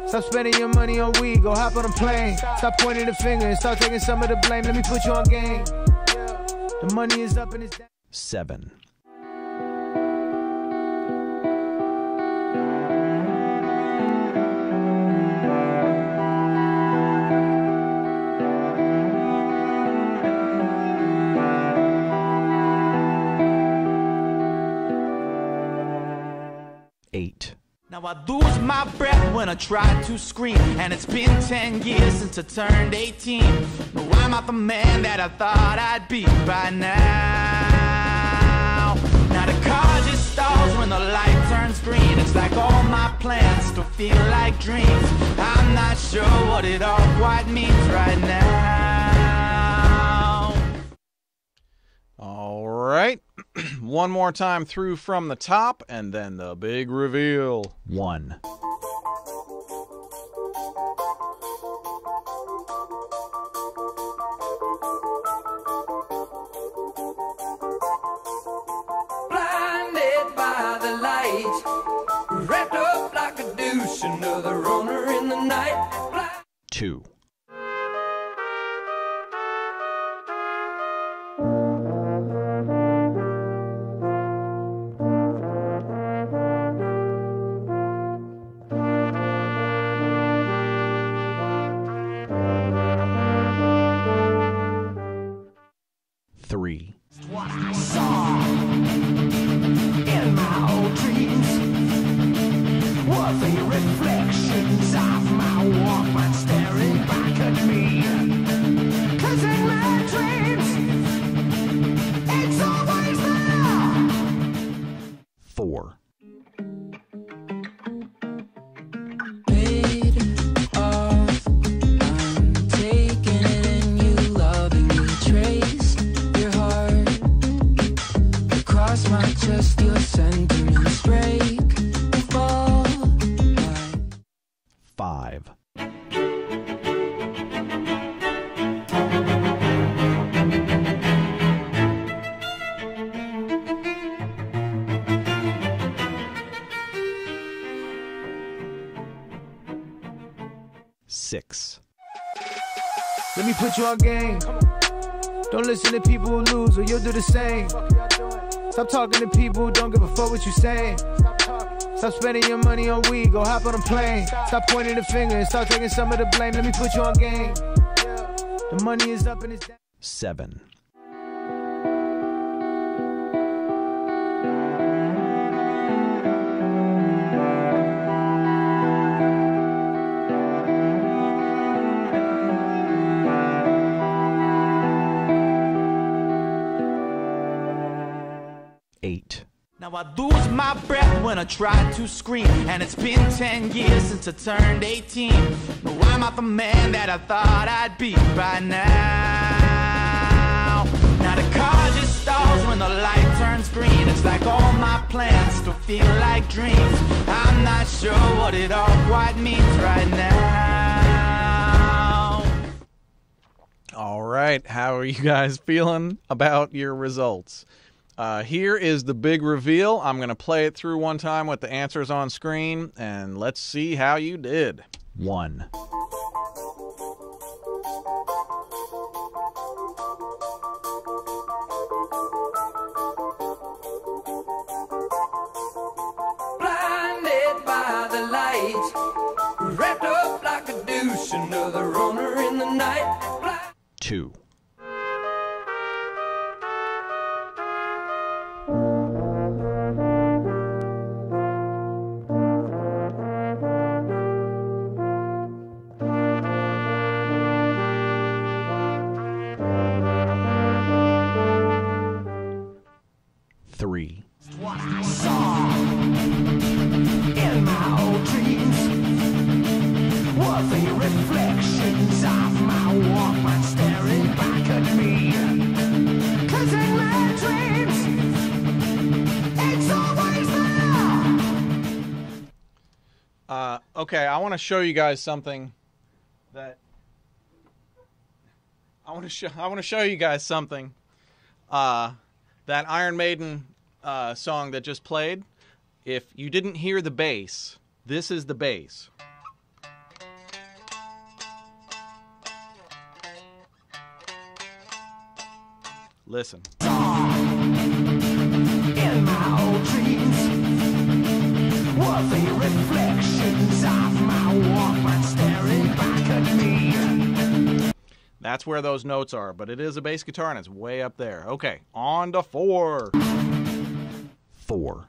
B: Stop spending your money on weed, go hop on a plane. Stop pointing the finger and start taking some of the blame. Let me put you on game. The money is up and it's down.
A: Seven. Eight.
L: Now I lose my breath when I try to scream, and it's been 10 years since I turned 18. No, I'm not the man that I thought I'd be by now. Now the car just stalls when the light turns green. It's like all my plans still feel like dreams. I'm not sure what it all quite means right now.
A: One more time through from the top, and then the big reveal.
M: One.
B: blinded by the light, wrapped up like a douche, another runner in the night.
A: Two.
B: Talking to people don't give a fuck what you. Stop Stop spending your money on weed, go hop on a plane. Stop pointing the finger and start taking some of the blame. Let me put you on game. The money is up and it's down.
M: Seven.
L: I lose my breath when I try to scream, and it's been 10 years since I turned 18. No, I'm not the man that I thought I'd be by now. Now the car just stalls when the light turns green. It's like all my plans still feel like dreams. I'm not sure what it all quite means right now.
A: All right, how are you guys feeling about your results? Uh, here is the big reveal. I'm going to play it through one time with the answers on screen, and let's see how you did.
M: One.
N: Blinded by the light, wrapped up like a douche, another runner in the night.
M: Two.
A: Okay, I want to show you guys something that I want to show. I want to show you guys something. Uh, that Iron Maiden uh, song that just played. If you didn't hear the bass, this is the bass. Listen.
N: Were the reflections of my Walkman staring back at me.
A: That's where those notes are, but it is a bass guitar and it's way up there. Okay, on to four.
M: Four.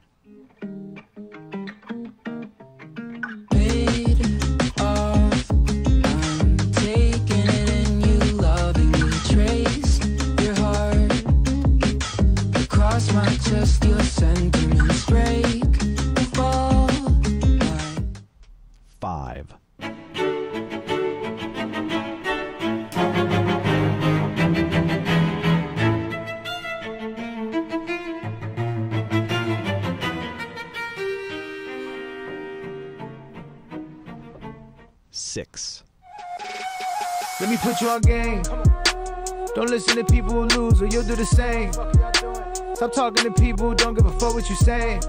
N: Taking it in you, lovingly trace your heart across my chest. Your sentiments break,
M: Six.
B: Let me put you on game. Don't listen to people who lose, or you'll do the same. Stop talking to people who don't give a fuck what you saying.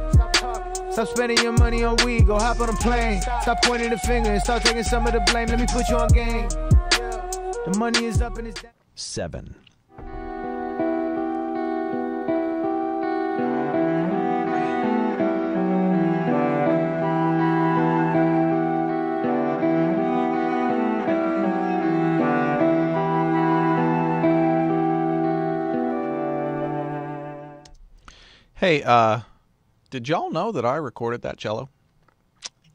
B: Stop spending your money on weed, go hop on a plane. Stop pointing the finger and start taking some of the blame. Let me put you on game. The money is up and it's down.
M: Seven.
A: Hey, uh, did y'all know that I recorded that cello?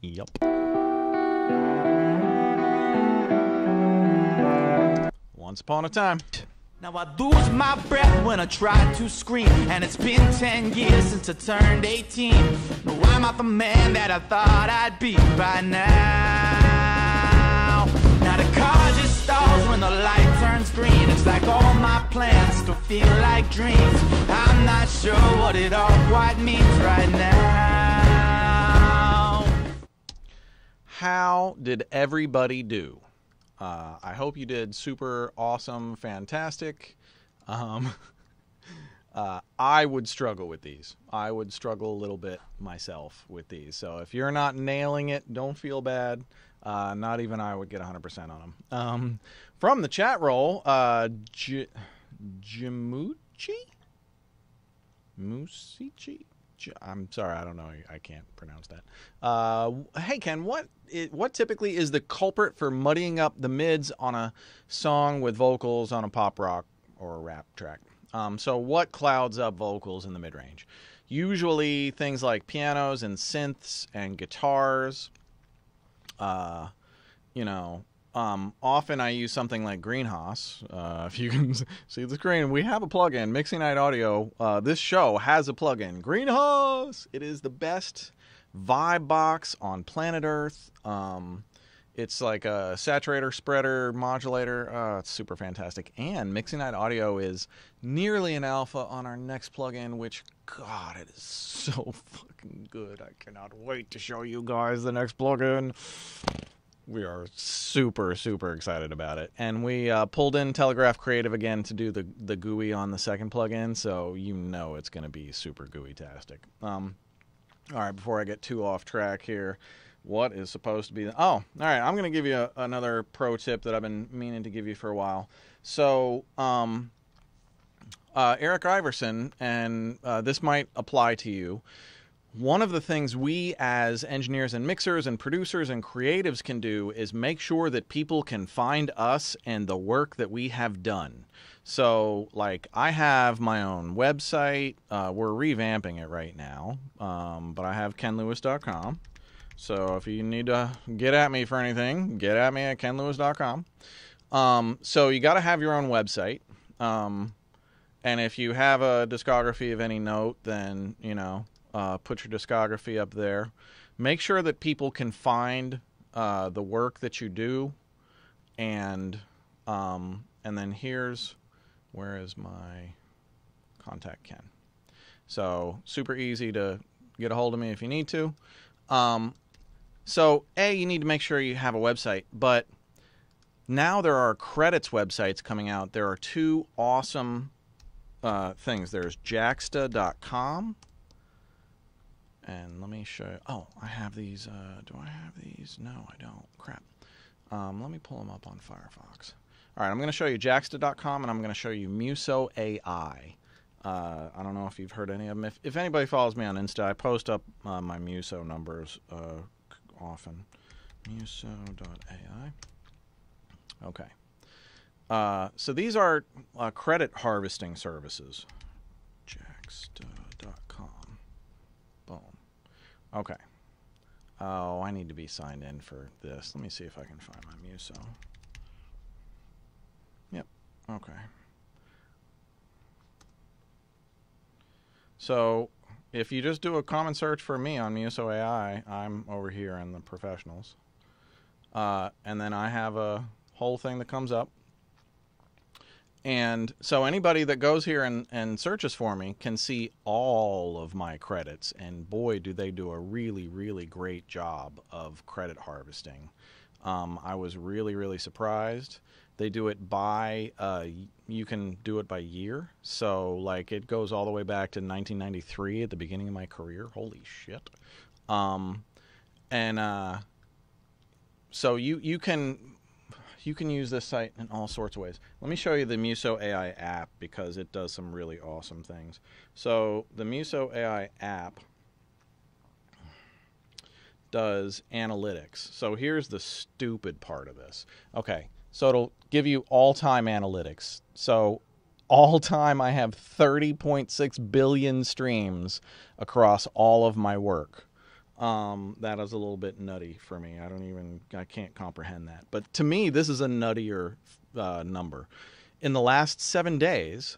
A: Yup. Once upon a time.
L: Now I lose my breath when I try to scream, and it's been 10 years since I turned 18. No, I'm not the man that I thought I'd be by now. Now the car just stalls when the light green. It's like all my plans still feel like dreams. I'm not sure what it all quite means right now.
A: How did everybody do? Uh, I hope you did super awesome, fantastic. Um, uh, I would struggle with these. I would struggle a little bit myself with these. So if you're not nailing it, don't feel bad. Uh, not even I would get 100% on them. Um, from the chat roll, uh, J- Jamuchi? Musichi? J- I'm sorry, I don't know. I can't pronounce that. Uh, hey Ken, what i what typically is the culprit for muddying up the mids on a song with vocals on a pop rock or a rap track? Um, so what clouds up vocals in the mid range? Usually things like pianos and synths and guitars. Uh, you know, um, often I use something like Green Haas. Uh, if you can see the screen, we have a plugin. Mixing Night Audio. Uh, this show has a plugin. Green Haas. It is the best vibe box on planet Earth. Um, it's like a saturator, spreader, modulator. Uh, it's super fantastic. And Mixing Night Audio is nearly an alpha on our next plugin, which, God, it is so fucking good. I cannot wait to show you guys the next plugin we are super super excited about it. And we uh, pulled in telegraph creative again to do the the GUI on the second plugin so you know it's going to be super GUI tastic um all right before i get too off track here what is supposed to be the, oh all right i'm going to give you a, another pro tip that i've been meaning to give you for a while. So um uh, eric iverson and uh, this might apply to you one of the things we as engineers and mixers and producers and creatives can do is make sure that people can find us and the work that we have done. So, like, I have my own website. Uh, we're revamping it right now, um, but I have kenlewis.com. So, if you need to get at me for anything, get at me at kenlewis.com. Um, so, you got to have your own website. Um, and if you have a discography of any note, then, you know, uh, put your discography up there. Make sure that people can find uh, the work that you do, and um, and then here's where is my contact Ken. So super easy to get a hold of me if you need to. Um, so a you need to make sure you have a website, but now there are credits websites coming out. There are two awesome uh, things. There's Jaxsta.com and let me show you. Oh, I have these. Uh, do I have these? No, I don't. Crap. Um, let me pull them up on Firefox. All right, I'm going to show you Jaxsta.com and I'm going to show you Muso AI. Uh, I don't know if you've heard any of them. If, if anybody follows me on Insta, I post up uh, my Muso numbers uh, often. Muso.ai. Okay. Uh, so these are uh, credit harvesting services. Jaxsta.com. Okay. Oh, I need to be signed in for this. Let me see if I can find my Muso. Yep. Okay. So, if you just do a common search for me on Muso AI, I'm over here in the professionals. Uh, and then I have a whole thing that comes up. And so anybody that goes here and, and searches for me can see all of my credits. And boy, do they do a really, really great job of credit harvesting. Um, I was really, really surprised. They do it by, uh, you can do it by year. So, like, it goes all the way back to 1993 at the beginning of my career. Holy shit. Um, and uh, so you, you can you can use this site in all sorts of ways. Let me show you the Muso AI app because it does some really awesome things. So the Muso AI app does analytics. So here's the stupid part of this. Okay, so it'll give you all-time analytics. So all time I have 30.6 billion streams across all of my work. Um, that is a little bit nutty for me. I don't even, I can't comprehend that. But to me, this is a nuttier uh, number. In the last seven days,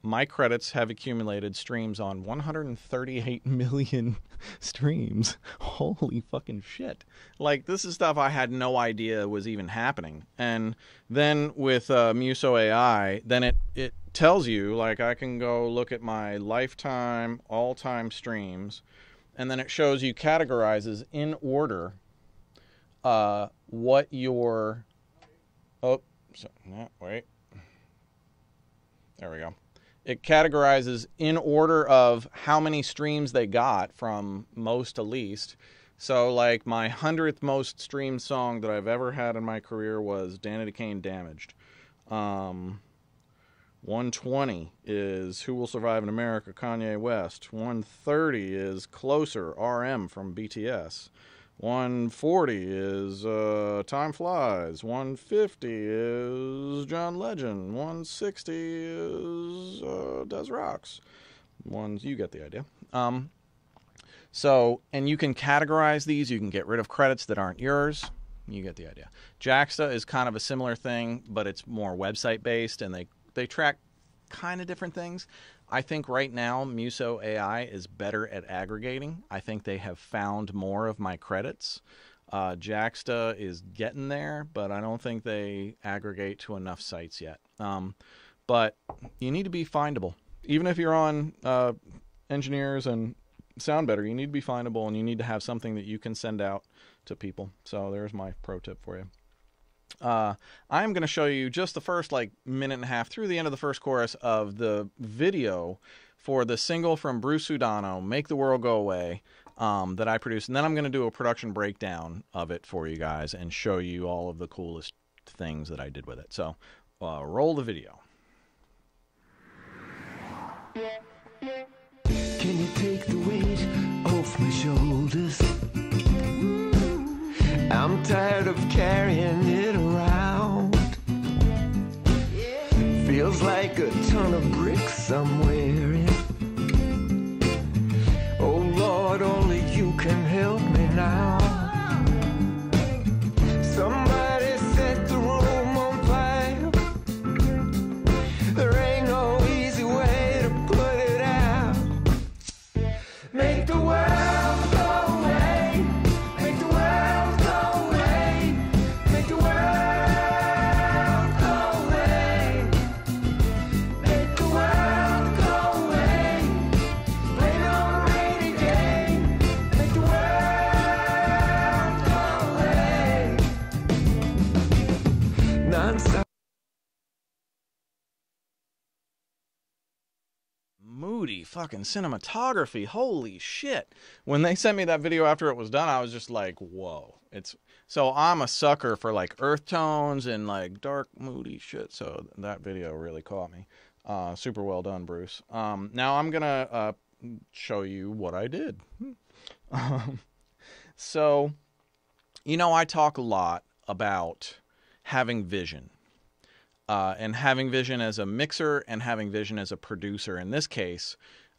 A: my credits have accumulated streams on 138 million streams. Holy fucking shit. Like, this is stuff I had no idea was even happening. And then with uh, Muso AI, then it, it tells you, like, I can go look at my lifetime, all time streams and then it shows you categorizes in order uh, what your oh so, no, wait. There we go. It categorizes in order of how many streams they got from most to least. So like my 100th most streamed song that i've ever had in my career was danity kane damaged. Um, 120 is Who Will Survive in America, Kanye West. 130 is Closer, RM from BTS. 140 is uh, Time Flies. 150 is John Legend. 160 is uh, Des Rocs. Ones you get the idea. Um, so, and you can categorize these. You can get rid of credits that aren't yours. You get the idea. Jaxsta is kind of a similar thing, but it's more website based, and they they track kind of different things. I think right now Muso AI is better at aggregating. I think they have found more of my credits. Uh, Jaxsta is getting there, but I don't think they aggregate to enough sites yet. Um, but you need to be findable, even if you're on uh, Engineears and SoundBetter. You need to be findable, and you need to have something that you can send out to people. So there's my pro tip for you. Uh, I'm going to show you just the first like minute and a half through the end of the first chorus of the video for the single from Bruce Sudano, "Make the World Go Away," um, that I produced, and then I'm going to do a production breakdown of it for you guys and show you all of the coolest things that I did with it. So, uh, roll the video.
O: Can you take the weight off my shoulders? I'm tired of carrying it around. Feels like a ton of bricks somewhere. in. Oh Lord, only you can help me now.
A: Moody fucking cinematography. Holy shit. When they sent me that video after it was done, I was just like, whoa. It's so I'm a sucker for like earth tones and like dark moody shit. So that video really caught me. Uh, super well done, Bruce. Um, now I'm gonna uh, show you what I did. Um, so, you know, I talk a lot about having vision uh, and having vision as a mixer and having vision as a producer. In this case,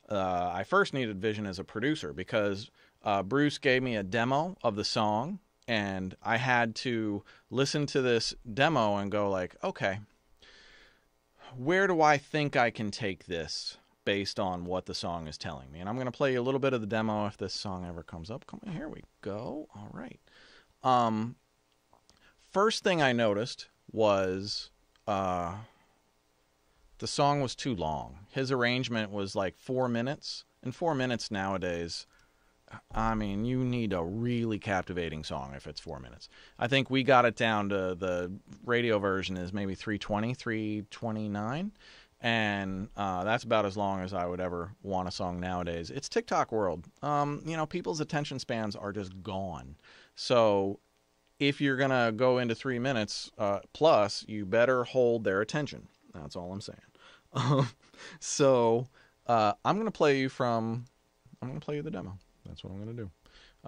A: uh, I first needed vision as a producer because uh, Bruce gave me a demo of the song, and I had to listen to this demo and go like, okay, where do I think I can take this based on what the song is telling me? And I'm going to play you a little bit of the demo if this song ever comes up. Come on, here we go. All right. Um, first thing I noticed was uh, the song was too long. His arrangement was like four minutes, and four minutes nowadays. I mean, you need a really captivating song if it's four minutes. I think we got it down to the radio version is maybe 320, 329. And uh, that's about as long as I would ever want a song nowadays. It's TikTok world. Um, you know, people's attention spans are just gone. So if you're going to go into three minutes uh, plus, you better hold their attention. That's all I'm saying. Um, so uh, I'm going to play you from, I'm going to play you the demo. That's what I'm going to do.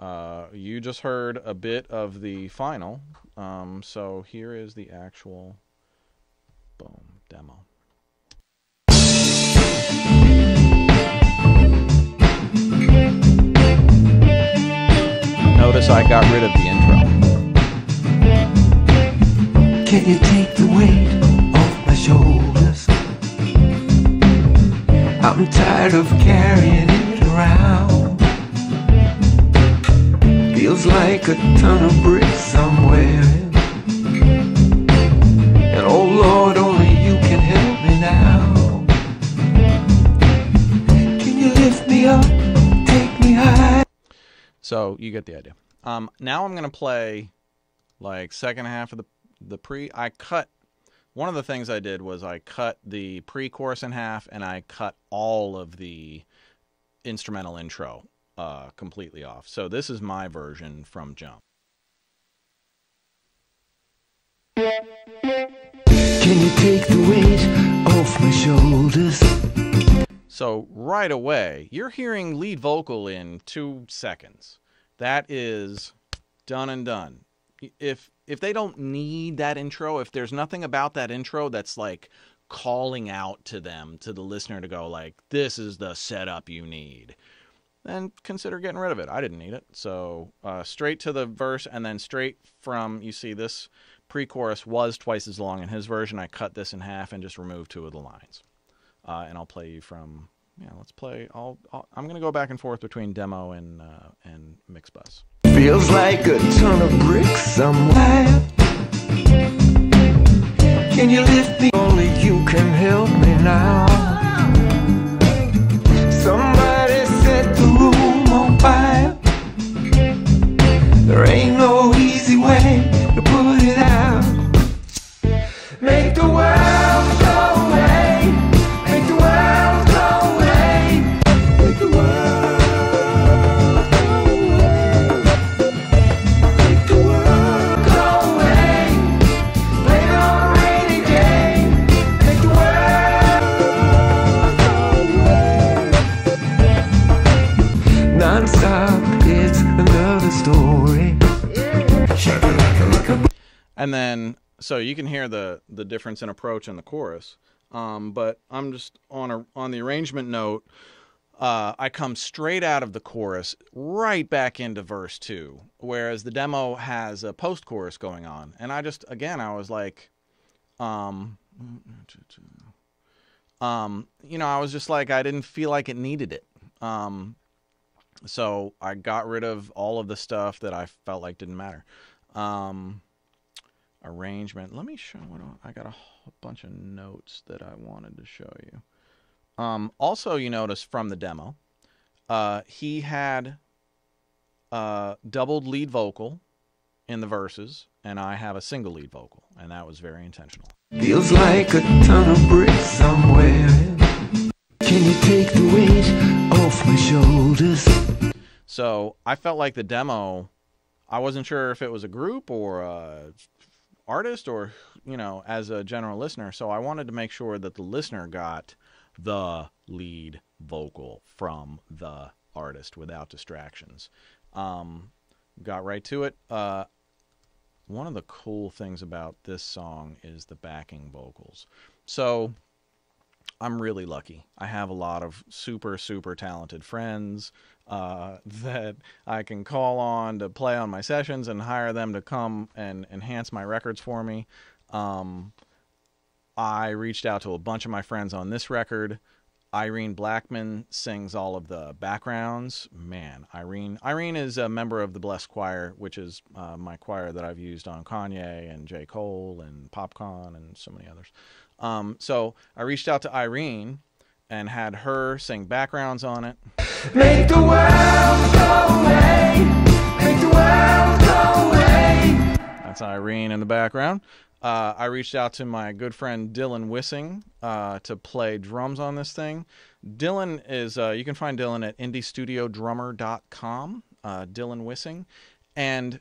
A: Uh, you just heard a bit of the final. Um, so here is the actual, boom, demo. Notice I got rid of the intro.
O: Can you take the weight off my shoulders? I'm tired of carrying it around. Feels like a ton of bricks somewhere. And oh Lord, only you can help me now. Can you lift me up, take me high?
A: So you get the idea. Um, now I'm gonna play like second half of the the pre. I cut one of the things I did was I cut the pre-chorus in half and I cut all of the instrumental intro uh, completely off. So this is my version from Jump.
O: Can you take the weight off my shoulders?
A: So right away, you're hearing lead vocal in two seconds. That is done and done. If if they don't need that intro, if there's nothing about that intro that's like calling out to them, to the listener to go like, this is the setup you need, then consider getting rid of it. I didn't need it. So uh, straight to the verse and then straight from, you see this pre-chorus was twice as long in his version. I cut this in half and just removed two of the lines. Uh, and I'll play you from, yeah, let's play. I'll, I'll I'm going to go back and forth between demo and, uh, and mix bus.
O: Feels like a ton of bricks somewhere. Can you lift me? Only you can help me now. Somebody set the room on fire. There ain't no
A: And then, so you can hear the the difference in approach in the chorus. Um, but I'm just on a on the arrangement note. Uh, I come straight out of the chorus right back into verse two, whereas the demo has a post chorus going on, and I just again I was like, um, um, you know, I was just like I didn't feel like it needed it. Um, so I got rid of all of the stuff that I felt like didn't matter. Um, arrangement. Let me show what I got a whole bunch of notes that I wanted to show you. Um, also, you notice from the demo, uh, he had uh, doubled lead vocal in the verses, and I have a single lead vocal, and that was very intentional.
O: Feels like a ton of bricks somewhere. Can you take the weight off my shoulders?
A: So I felt like the demo, I wasn't sure if it was a group or a artist or, you know, as a general listener. So I wanted to make sure that the listener got the lead vocal from the artist without distractions. Um, got right to it. Uh, one of the cool things about this song is the backing vocals. So I'm really lucky. I have a lot of super, super talented friends uh, that I can call on to play on my sessions and hire them to come and enhance my records for me. Um, I reached out to a bunch of my friends on this record. Irene Blackman sings all of the backgrounds. Man, Irene Irene is a member of the Blessed Choir, which is uh, my choir that I've used on Kanye and J. Cole and Popcaan and so many others. Um, so I reached out to Irene and had her sing backgrounds on it.
O: Make the world go away. Make the world go away.
A: That's Irene in the background. Uh, I reached out to my good friend Dylan Wissing uh, to play drums on this thing. Dylan is, uh, you can find Dylan at indiestudiodrummer.com, uh, Dylan Wissing. And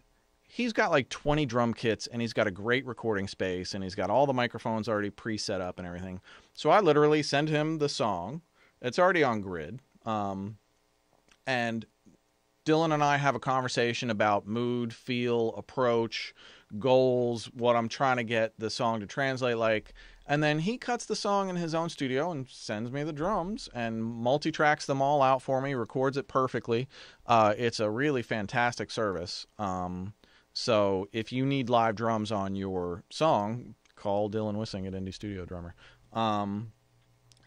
A: he's got like 20 drum kits and he's got a great recording space and he's got all the microphones already pre set up and everything. So I literally send him the song. It's already on grid. Um, and Dylan and I have a conversation about mood, feel, approach, goals, what I'm trying to get the song to translate like. And then he cuts the song in his own studio and sends me the drums and multi tracks them all out for me, records it perfectly. Uh, it's a really fantastic service. Um, so if you need live drums on your song, call Dylan Wissing at Indie Studio Drummer. Um,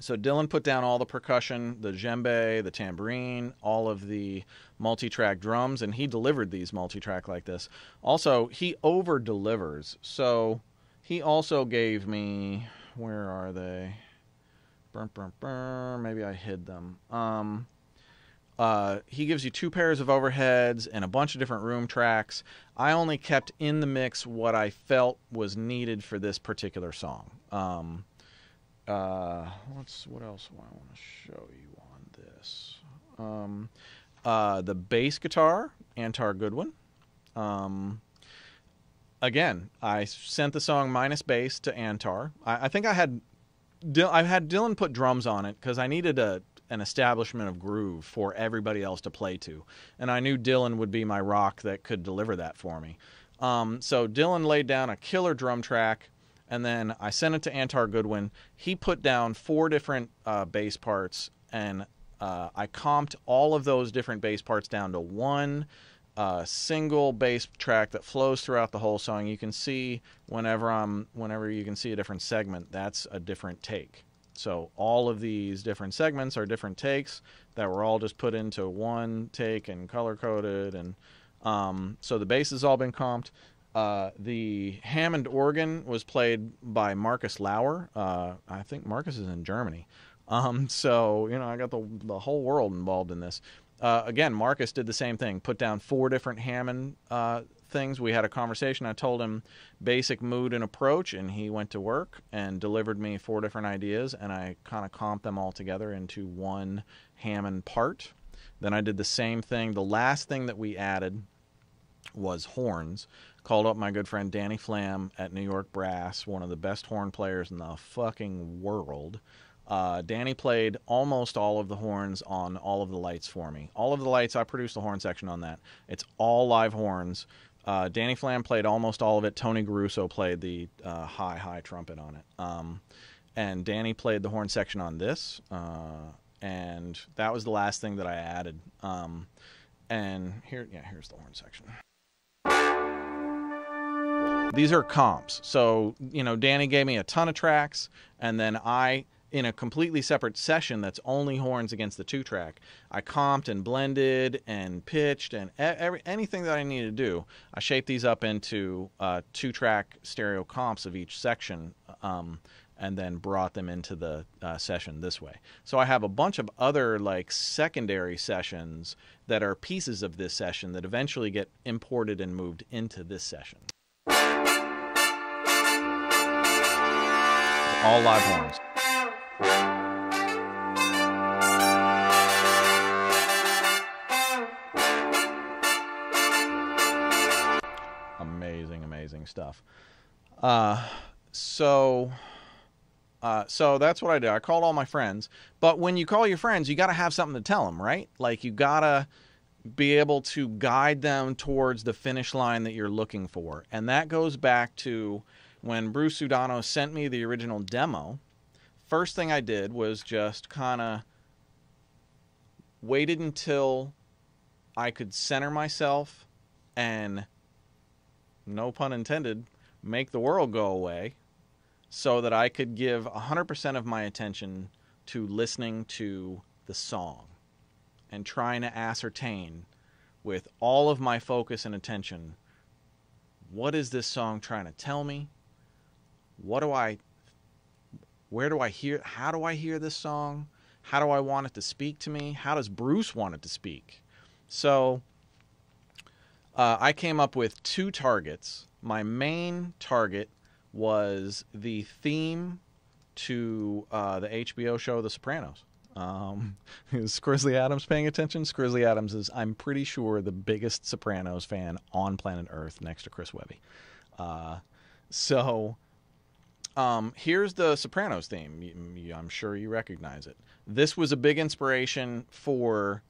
A: so Dylan put down all the percussion, the djembe, the tambourine, all of the multi-track drums, and he delivered these multi-track like this. Also, he over delivers. So he also gave me where are they? Maybe I hid them. Um, uh, he gives you two pairs of overheads and a bunch of different room tracks. I only kept in the mix what I felt was needed for this particular song. Um, uh, what's what else do I want to show you on this? Um, uh, the bass guitar, Antar Goodwin. Um, again, I sent the song minus bass to Antar. I, I think I had I had Dylan put drums on it because I needed a an establishment of groove for everybody else to play to, and I knew Dylan would be my rock that could deliver that for me. Um, so Dylan laid down a killer drum track, and then I sent it to Antar Goodwin. He put down four different uh, bass parts, and uh, I comped all of those different bass parts down to one uh, single bass track that flows throughout the whole song. You can see whenever I'm whenever you can see a different segment, that's a different take. So all of these different segments are different takes that were all just put into one take and color coded, and um, so the bass has all been comped. Uh, the Hammond organ was played by Marcus Lauer. Uh, I think Marcus is in Germany. Um, so you know, I got the the whole world involved in this. Uh, again, Marcus did the same thing. Put down four different Hammond uh, things. We had a conversation. I told him basic mood and approach, and he went to work and delivered me four different ideas, and I kind of comped them all together into one Hammond part. Then I did the same thing. The last thing that we added was horns. Called up my good friend Danny Flam at New York Brass, one of the best horn players in the fucking world. Uh, Danny played almost all of the horns on all of the lights for me. All of the lights, I produced the horn section on that. It's all live horns. Uh, Danny Flam played almost all of it. Tony Garuso played the uh, high, high trumpet on it. Um, and Danny played the horn section on this. Uh, and that was the last thing that I added. Um, and here, yeah, here's the horn section. These are comps. So, you know, Danny gave me a ton of tracks, and then I, in a completely separate session that's only horns against the two track, I comped and blended and pitched and every, anything that I needed to do. I shaped these up into uh, two track stereo comps of each section. Um, and then brought them into the uh, session this way. So I have a bunch of other like secondary sessions that are pieces of this session that eventually get imported and moved into this session. All live horns. Amazing, amazing stuff. Uh, so, uh, so that's what I did. I called all my friends. But when you call your friends, you got to have something to tell them, right? Like you gotta be able to guide them towards the finish line that you're looking for, and that goes back to when Bruce Sudano sent me the original demo. First thing I did was just kind of waited until I could center myself and, no pun intended, make the world go away so that I could give 100% of my attention to listening to the song and trying to ascertain with all of my focus and attention what is this song trying to tell me? What do I where do I hear how do I hear this song? How do I want it to speak to me? How does Bruce want it to speak? So uh, I came up with two targets. My main target was the theme to uh, the HBO show The Sopranos. Um, is Grizzly Adams paying attention? Grizzly Adams is, I'm pretty sure, the biggest Sopranos fan on planet Earth next to Chris Webby. Uh, so um, here's the Sopranos theme. I'm sure you recognize it. This was a big inspiration for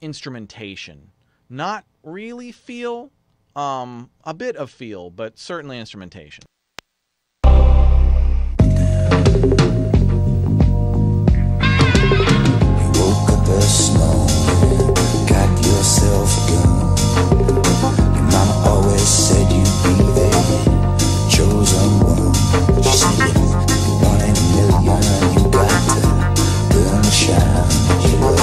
A: instrumentation. Not really feel, um, a bit of feel, but certainly instrumentation.
H: Said you'd be chosen one. She you're one in a million, you got to burn and shine. You were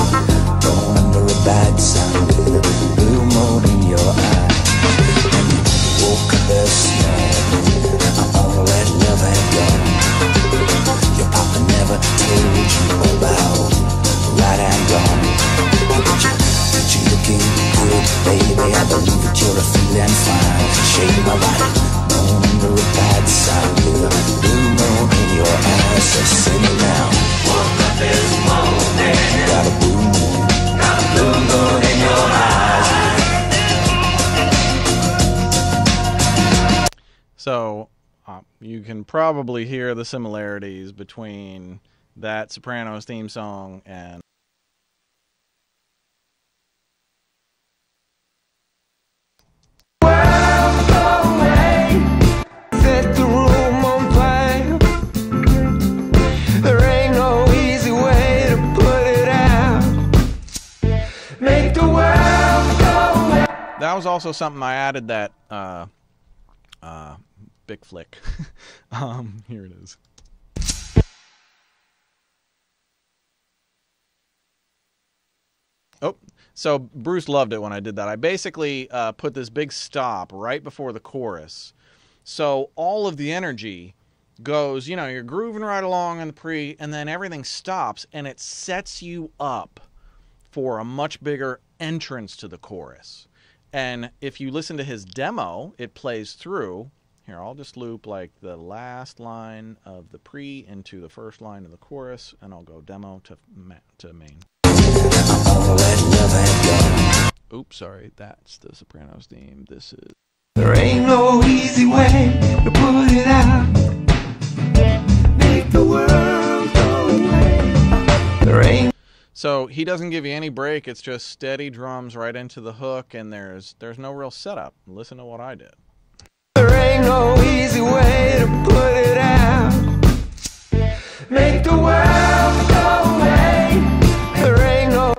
H: born under a bad sign with a blue moon in your eye. And you woke up this morning, all that love had gone. Your papa never told you about right and wrong. But you, but you looking good, baby. I believe that you're feeling fine. Shade my born So
A: uh, you can probably hear the similarities between that Sopranos theme song and that was also something I added that uh, uh, big flick. um, here it is. Oh, so Bruce loved it when I did that. I basically uh, put this big stop right before the chorus. So all of the energy goes, you know, you're grooving right along in the pre, and then everything stops and it sets you up for a much bigger entrance to the chorus. And if you listen to his demo, it plays through. Here, I'll just loop like the last line of the pre into the first line of the chorus, and I'll go demo to ma- to main. Oops, sorry, that's the Sopranos theme. This is.
B: There ain't no easy way to put it out.
A: So he doesn't give you any break. It's just steady drums right into the hook, and there's there's no real setup. Listen to what I did.
B: There ain't no easy way to put it out. Make the world go away. There ain't no.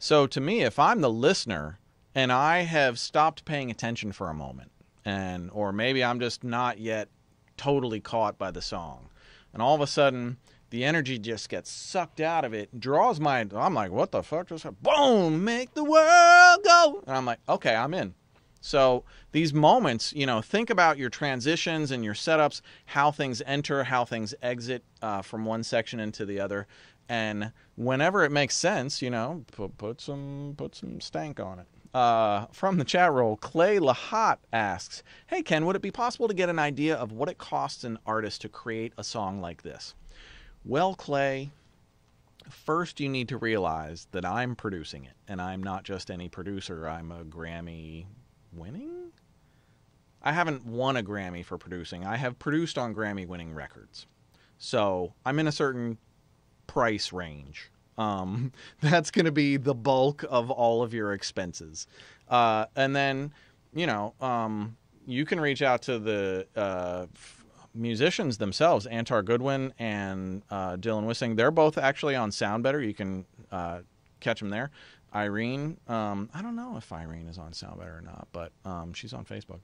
A: So to me, if I'm the listener and I have stopped paying attention for a moment, and or maybe I'm just not yet totally caught by the song, and all of a sudden the energy just gets sucked out of it, draws my. I'm like, what the fuck just happened? Boom! Make the world go. And I'm like, okay, I'm in. So these moments, you know, think about your transitions and your setups, how things enter, how things exit uh, from one section into the other, and whenever it makes sense, you know, put, put some put some stank on it. Uh, from the chat roll, Clay Lahat asks, "Hey Ken, would it be possible to get an idea of what it costs an artist to create a song like this?" Well, Clay, first you need to realize that I'm producing it, and I'm not just any producer. I'm a Grammy winning. I haven't won a Grammy for producing. I have produced on Grammy winning records. So I'm in a certain price range. Um, that's going to be the bulk of all of your expenses. Uh, and then, you know, um, you can reach out to the uh, musicians themselves, Antar Goodwin and uh, Dylan Wissing. They're both actually on SoundBetter. You can uh, catch them there. Irene, um, I don't know if Irene is on SoundBetter or not, but um, she's on Facebook.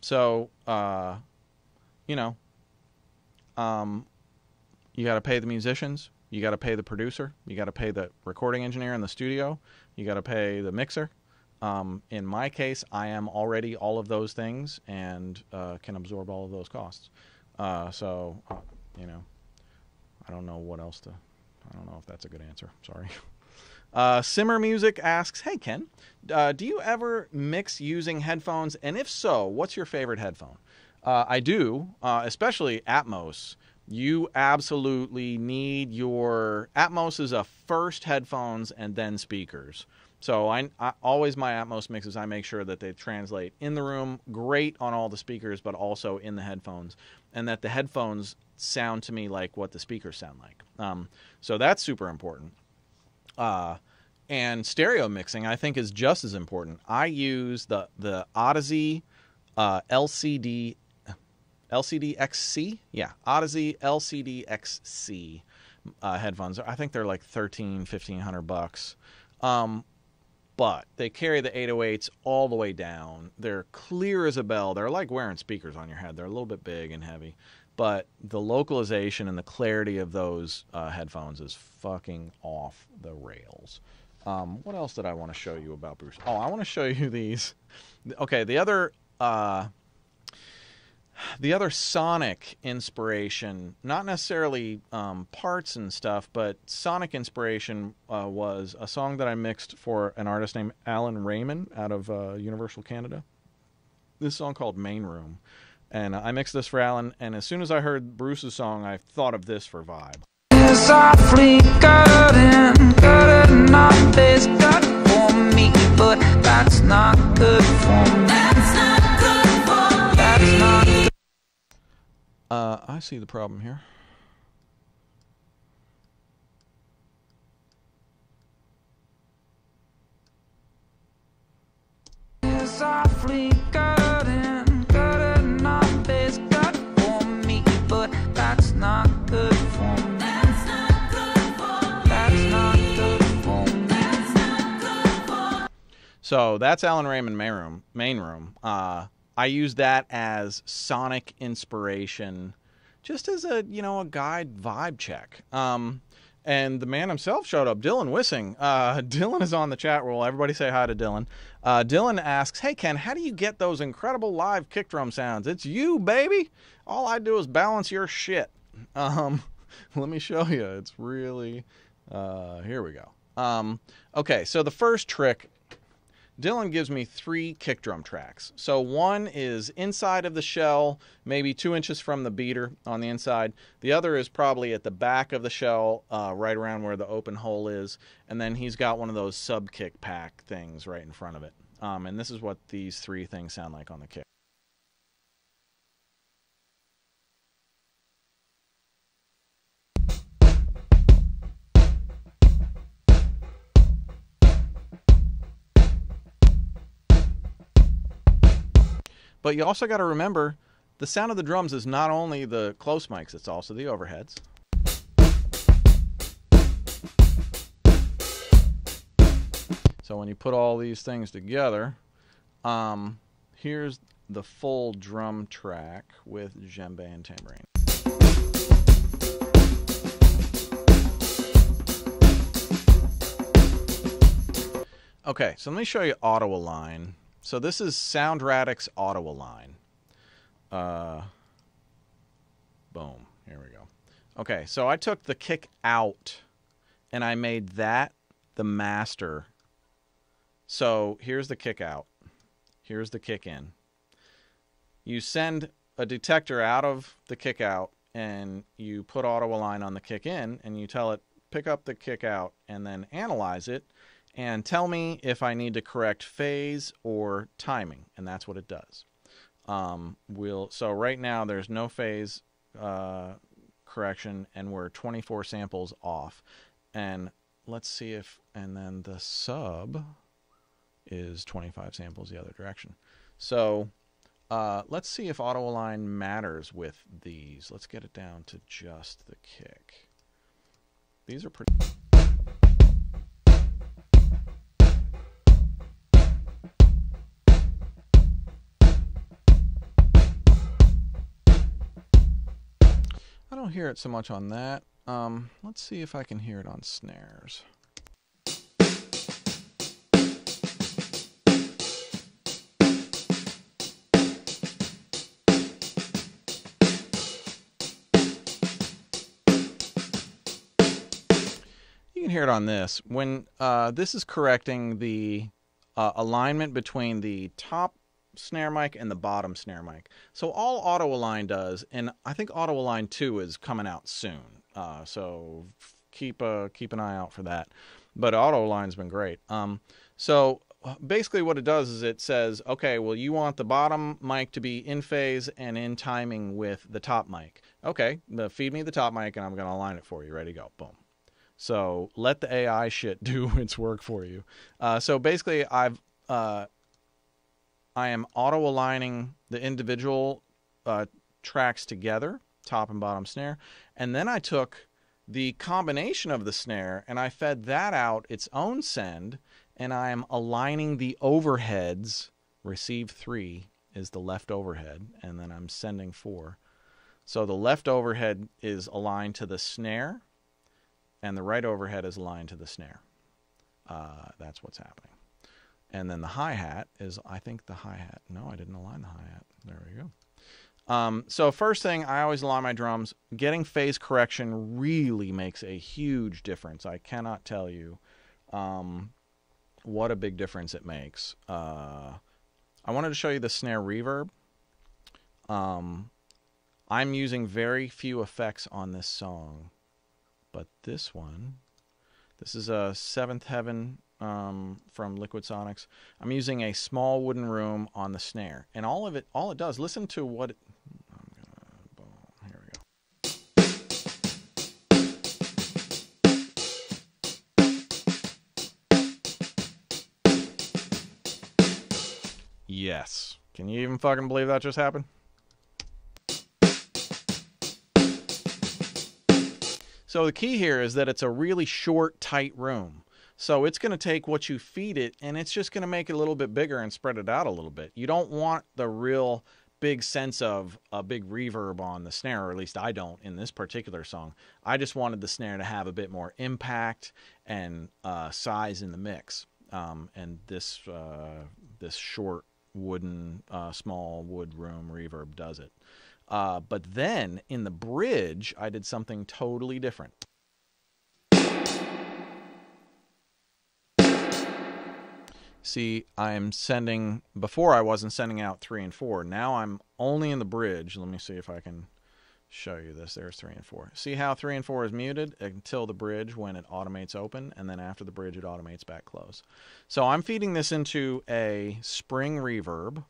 A: So, uh, you know, um, you got to pay the musicians, you got to pay the producer, you got to pay the recording engineer in the studio, you got to pay the mixer. Um, in my case, I am already all of those things and uh, can absorb all of those costs. Uh, so, uh, you know, I don't know what else to. I don't know if that's a good answer. Sorry. Uh, Simmer Music asks, "Hey Ken, uh, do you ever mix using headphones? And if so, what's your favorite headphone?" Uh, I do, uh, especially Atmos. You absolutely need your Atmos is a first headphones and then speakers. So I, I always my Atmos mixes. I make sure that they translate in the room great on all the speakers, but also in the headphones, and that the headphones sound to me like what the speakers sound like. Um, so that's super important. Uh, and stereo mixing, I think, is just as important. I use the the Audeze uh, LCD LCD XC, yeah, Audeze LCD XC uh, headphones. I think they're like 13, 1500 bucks. Um, but they carry the 808s all the way down. They're clear as a bell. They're like wearing speakers on your head. They're a little bit big and heavy, but the localization and the clarity of those uh, headphones is fucking off the rails. Um, what else did I want to show you about Bruce? Oh, I want to show you these. Okay, the other uh, the other sonic inspiration, not necessarily um, parts and stuff, but sonic inspiration uh, was a song that I mixed for an artist named Alan Raymond out of uh, Universal Canada. This song called Main Room. And I mixed this for Alan, and as soon as I heard Bruce's song, I thought of this for Vibe.
B: softly
A: Uh, I see the problem here.
M: It's awfully good and is good for me, but that's not good for me. That's not good for me. That's not good for me. That's not good for
A: So that's Alan Raymond main room. Main room. Uh, I use that as sonic inspiration, just as a you know a guide vibe check. Um, and the man himself showed up, Dylan Wissing. Uh, Dylan is on the chat roll. Everybody say hi to Dylan. Uh, Dylan asks, "Hey Ken, how do you get those incredible live kick drum sounds? It's you, baby. All I do is balance your shit." Um, let me show you. It's really. Uh, here we go. Um, okay, so the first trick Dylan gives me three kick drum tracks. So one is inside of the shell, maybe two inches from the beater on the inside. The other is probably at the back of the shell, uh, right around where the open hole is. And then he's got one of those sub kick pack things right in front of it. Um, and this is what these three things sound like on the kick. But you also got to remember the sound of the drums is not only the close mics, it's also the overheads. So when you put all these things together, um, here's the full drum track with djembe and tambourine. Okay, so let me show you auto align. So this is Sound Radix auto align. Uh, boom. Here we go. Okay, so I took the kick out and I made that the master. So here's the kick out. Here's the kick in. You send a detector out of the kick out and you put auto align on the kick in and you tell it pick up the kick out and then analyze it and tell me if I need to correct phase or timing, and that's what it does. Um, we'll so right now there's no phase uh, correction, and we're 24 samples off. And let's see if and then the sub is 25 samples the other direction. So uh, let's see if auto align matters with these. Let's get it down to just the kick. These are pretty. Don't hear it so much on that. Um, let's see if I can hear it on snares. You can hear it on this. When uh, this is correcting the uh, alignment between the top snare mic and the bottom snare mic. So all auto align does, and I think auto align 2 is coming out soon. Uh, so keep uh, keep an eye out for that. But auto align's been great. Um, so basically what it does is it says, okay, well you want the bottom mic to be in phase and in timing with the top mic. Okay, feed me the top mic and I'm going to align it for you. Ready, go. Boom. So let the AI shit do its work for you. Uh, so basically, I've uh, I am auto aligning the individual uh, tracks together, top and bottom snare, and then I took the combination of the snare and I fed that out its own send, and I am aligning the overheads. Receive three is the left overhead, and then I'm sending four. So the left overhead is aligned to the snare, and the right overhead is aligned to the snare. Uh, that's what's happening. And then the hi hat is, I think the hi hat. No, I didn't align the hi hat. There we go. Um, so first thing, I always align my drums. Getting phase correction really makes a huge difference. I cannot tell you um, what a big difference it makes. Uh, I wanted to show you the snare reverb. Um, I'm using very few effects on this song, but this one, this is a Seventh Heaven um, from LiquidSonics. I'm using a small wooden room on the snare, and all of it, all it does. Listen to what. It, here we go. Yes. Can you even fucking believe that just happened? So the key here is that it's a really short, tight room. So it's going to take what you feed it and it's just going to make it a little bit bigger and spread it out a little bit. You don't want the real big sense of a big reverb on the snare, or at least I don't in this particular song. I just wanted the snare to have a bit more impact and uh, size in the mix. Um, and this uh, this short wooden uh, small wood room reverb does it. Uh, but then in the bridge, I did something totally different. See, I'm sending, before I wasn't sending out three and four. Now I'm only in the bridge. Let me see if I can show you this. There's three and four. See how three and four is muted until the bridge when it automates open, and then after the bridge, it automates back close. So I'm feeding this into a spring reverb.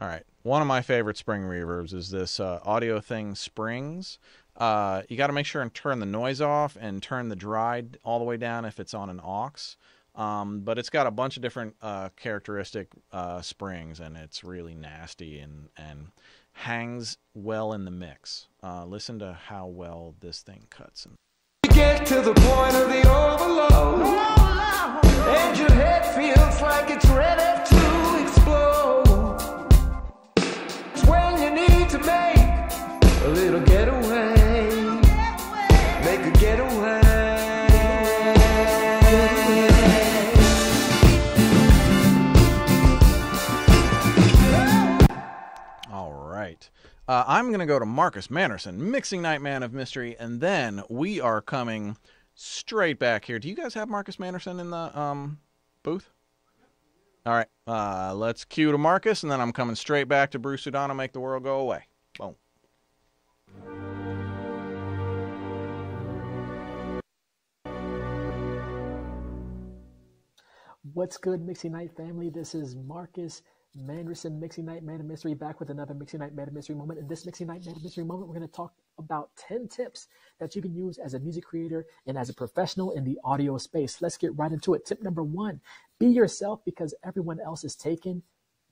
A: All right. One of my favorite spring reverbs is this uh, AudioThing Springs. Uh, you got to make sure and turn the noise off and turn the dried all the way down if it's on an aux. Um, but it's got a bunch of different uh, characteristic uh, springs, and it's really nasty and, and hangs well in the mix. Uh, listen to how well this thing cuts. And
B: a little getaway, make a getaway.
A: All right. Uh, I'm going to go to Marcus Manderson, Mixing Night Man of Mystery, and then we are coming straight back here. Do you guys have Marcus Manderson in the um, booth? All right. Uh, let's cue to Marcus, and then I'm coming straight back to Bruce Sudano, Make the World Go Away. Boom.
P: What's good, Mixing Night family? This is Marcus Manderson, Mixing Night Man of Mystery, back with another Mixing Night Man of Mystery moment. In this Mixing Night Man of Mystery moment, we're going to talk about 10 tips that you can use as a music creator and as a professional in the audio space. Let's get right into it. Tip number one be yourself because everyone else is taken.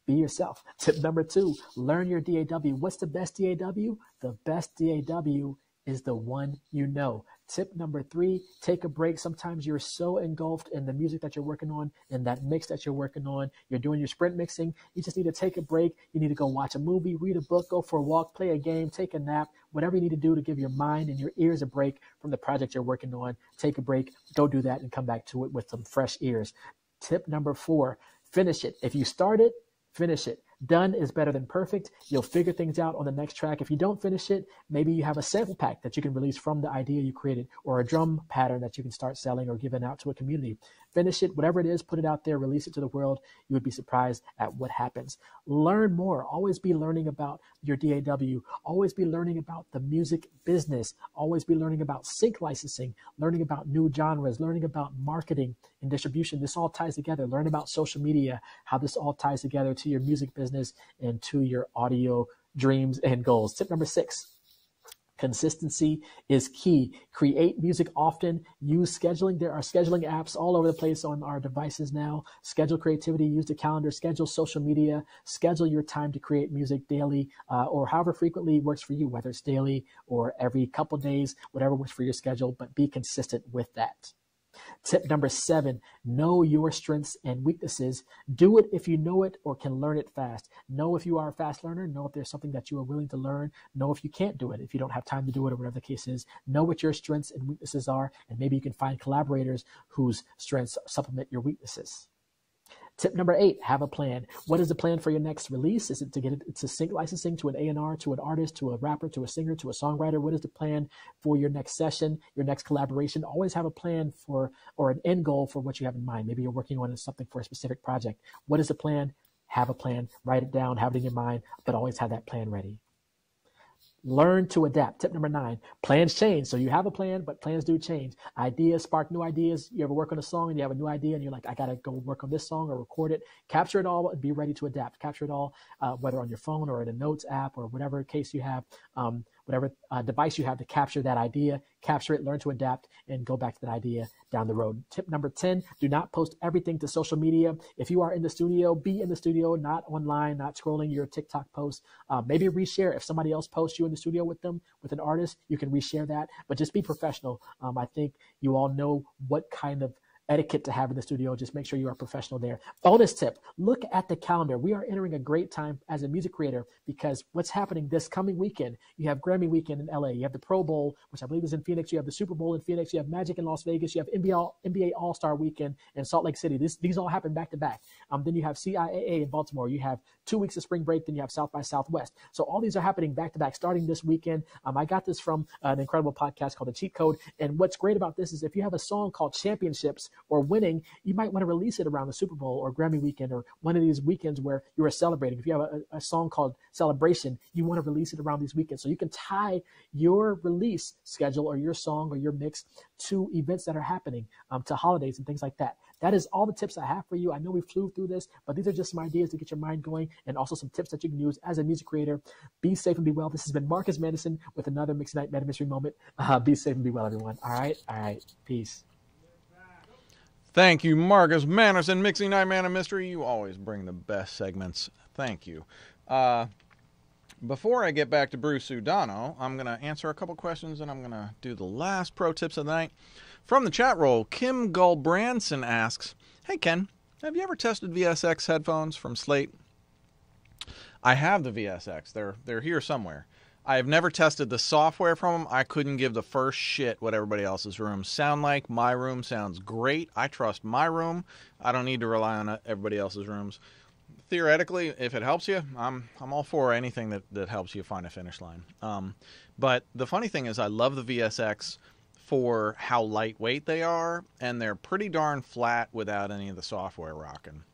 P: Be yourself. Tip number two learn your DAW. What's the best DAW? The best DAW is the one you know. Tip number three, take a break. Sometimes you're so engulfed in the music that you're working on, in that mix that you're working on. You're doing your sprint mixing. You just need to take a break. You need to go watch a movie, read a book, go for a walk, play a game, take a nap, whatever you need to do to give your mind and your ears a break from the project you're working on. Take a break, go do that, and come back to it with some fresh ears. Tip number four, finish it. If you start it, finish it. Done is better than perfect. You'll figure things out on the next track. If you don't finish it, maybe you have a sample pack that you can release from the idea you created, or a drum pattern that you can start selling or giving out to a community. Finish it, whatever it is, put it out there, release it to the world. You would be surprised at what happens. Learn more. Always be learning about your DAW. Always be learning about the music business. Always be learning about sync licensing, learning about new genres, learning about marketing and distribution. This all ties together. Learn about social media, how this all ties together to your music business and to your audio dreams and goals. Tip number six Consistency is key. Create music often. Use scheduling. There are scheduling apps all over the place on our devices now. Schedule creativity. Use the calendar. Schedule social media. Schedule your time to create music daily uh, or however frequently works for you, whether it's daily or every couple days, whatever works for your schedule, but be consistent with that. Tip number seven, know your strengths and weaknesses. Do it if you know it or can learn it fast. Know if you are a fast learner. Know if there's something that you are willing to learn. Know if you can't do it, if you don't have time to do it or whatever the case is. Know what your strengths and weaknesses are, and maybe you can find collaborators whose strengths supplement your weaknesses. Tip number eight, have a plan. What is the plan for your next release? Is it to get it to sync licensing to an A&R, to an artist, to a rapper, to a singer, to a songwriter? What is the plan for your next session, your next collaboration? Always have a plan for, or an end goal for what you have in mind. Maybe you're working on something for a specific project. What is the plan? Have a plan, write it down, have it in your mind, but always have that plan ready. Learn to adapt. Tip number nine, plans change. So you have a plan, but plans do change. Ideas spark new ideas. You ever work on a song and you have a new idea and you're like, I got to go work on this song or record it. Capture it all and be ready to adapt. Capture it all, uh, whether on your phone or in a notes app or whatever case you have. Um, whatever uh, device you have to capture that idea, capture it, learn to adapt, and go back to that idea down the road. Tip number 10 do not post everything to social media. If you are in the studio, be in the studio, not online, not scrolling your TikTok post. Uh, maybe reshare. If somebody else posts you in the studio with them, with an artist, you can reshare that, but just be professional. Um, I think you all know what kind of etiquette to have in the studio. Just make sure you are professional there. Bonus tip look at the calendar. We are entering a great time as a music creator because what's happening this coming weekend? You have Grammy weekend in LA, you have the Pro Bowl, which I believe is in Phoenix, you have the Super Bowl in Phoenix, you have Magic in Las Vegas, you have NBA, NBA All Star weekend in Salt Lake City. This, these all happen back to back. Um, then you have CIAA in Baltimore, you have two weeks of spring break, then you have South by Southwest. So all these are happening back to back starting this weekend. Um, I got this from an incredible podcast called The Cheat Code. And what's great about this is if you have a song called Championships or Winning, you might want to release it around the Super Bowl or Grammy weekend or one of these weekends where you are celebrating. If you have a, a song called Celebration, you want to release it around these weekends. So you can tie your release schedule or your song or your mix to events that are happening, um, to holidays and things like that. That is all the tips I have for you. I know we flew through this, but these are just some ideas to get your mind going and also some tips that you can use as a music creator. Be safe and be well. This has been Marcus Manderson with another Mix Night Meta Mystery moment. Uh, be safe and be well, everyone. All right. All right. Peace.
A: Thank you, Marcus Manderson, Mixing Night Man of Mystery. You always bring the best segments. Thank you. Uh, before I get back to Bruce Sudano, I'm going to answer a couple questions and I'm going to do the last pro tips of the night. From the chat roll, Kim Gulbranson asks Hey, Ken, have you ever tested VSX headphones from Slate? I have the VSX. They're they're here somewhere. I have never tested the software from them. I couldn't give the first shit what everybody else's rooms sound like. My room sounds great. I trust my room. I don't need to rely on uh, everybody else's rooms. Theoretically, if it helps you, I'm I'm all for anything that, that helps you find a finish line. Um, but the funny thing is, I love the VSX for how lightweight they are, and they're pretty darn flat without any of the software rocking.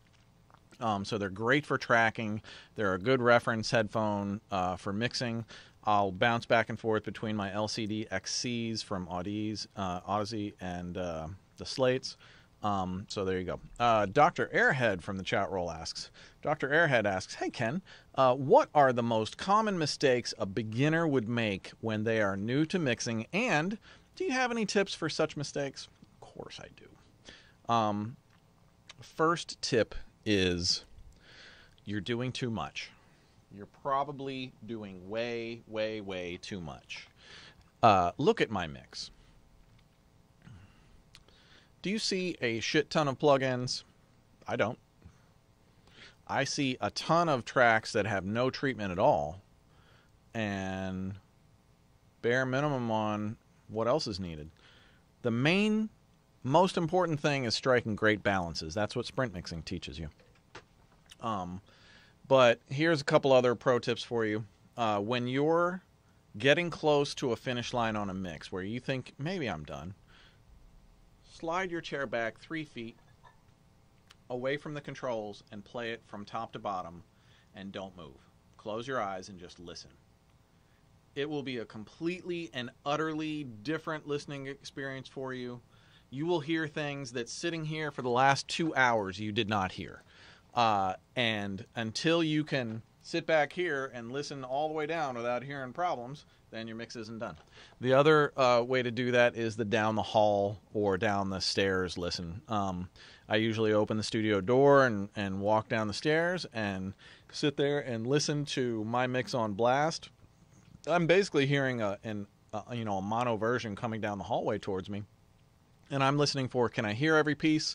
A: Um, so they're great for tracking. They're a good reference headphone uh, for mixing. I'll bounce back and forth between my LCD XCs from Audeze, uh, Audeze and uh, the Slates. Um, so there you go. Uh, Dr. Airhead from the chat roll asks Dr. Airhead asks, Hey Ken, uh, what are the most common mistakes a beginner would make when they are new to mixing? And do you have any tips for such mistakes? Of course I do. Um, first tip is you're doing too much. You're probably doing way, way, way too much. Uh, look at my mix. Do you see a shit ton of plugins? I don't. I see a ton of tracks that have no treatment at all and bare minimum on what else is needed. The main, most important thing is striking great balances. That's what sprint mixing teaches you. Um, but here's a couple other pro tips for you. Uh, when you're getting close to a finish line on a mix where you think, maybe I'm done, slide your chair back three feet away from the controls and play it from top to bottom and don't move. Close your eyes and just listen. It will be a completely and utterly different listening experience for you. You will hear things that sitting here for the last two hours you did not hear. Uh, and until you can sit back here and listen all the way down without hearing problems, then your mix isn't done. The other uh, way to do that is the down the hall or down the stairs listen. Um, I usually open the studio door and, and walk down the stairs and sit there and listen to my mix on blast. I'm basically hearing a, an, a, you know, a mono version coming down the hallway towards me. And I'm listening for can I hear every piece?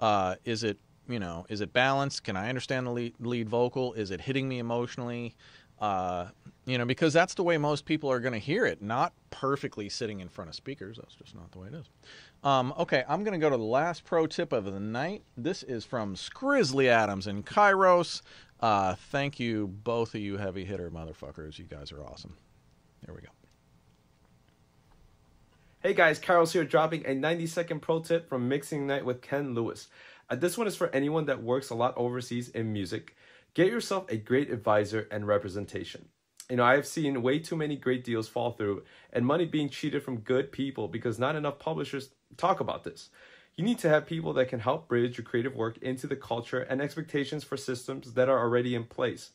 A: Uh, is it you know, is it balanced? Can I understand the lead, lead vocal? Is it hitting me emotionally? Uh, you know, because that's the way most people are going to hear it, not perfectly sitting in front of speakers. That's just not the way it is. Um, okay, I'm going to go to the last pro tip of the night. This is from Scrizzly Adams in Kairos. Uh, thank you, both of you heavy hitter motherfuckers. You guys are awesome. There we go.
Q: Hey guys, Carlos here dropping a 90 second pro tip from Mixing Night with Ken Lewis. Uh, this one is for anyone that works a lot overseas in music. Get yourself a great advisor and representation. You know, I have seen way too many great deals fall through and money being cheated from good people because not enough publishers talk about this. You need to have people that can help bridge your creative work into the culture and expectations for systems that are already in place.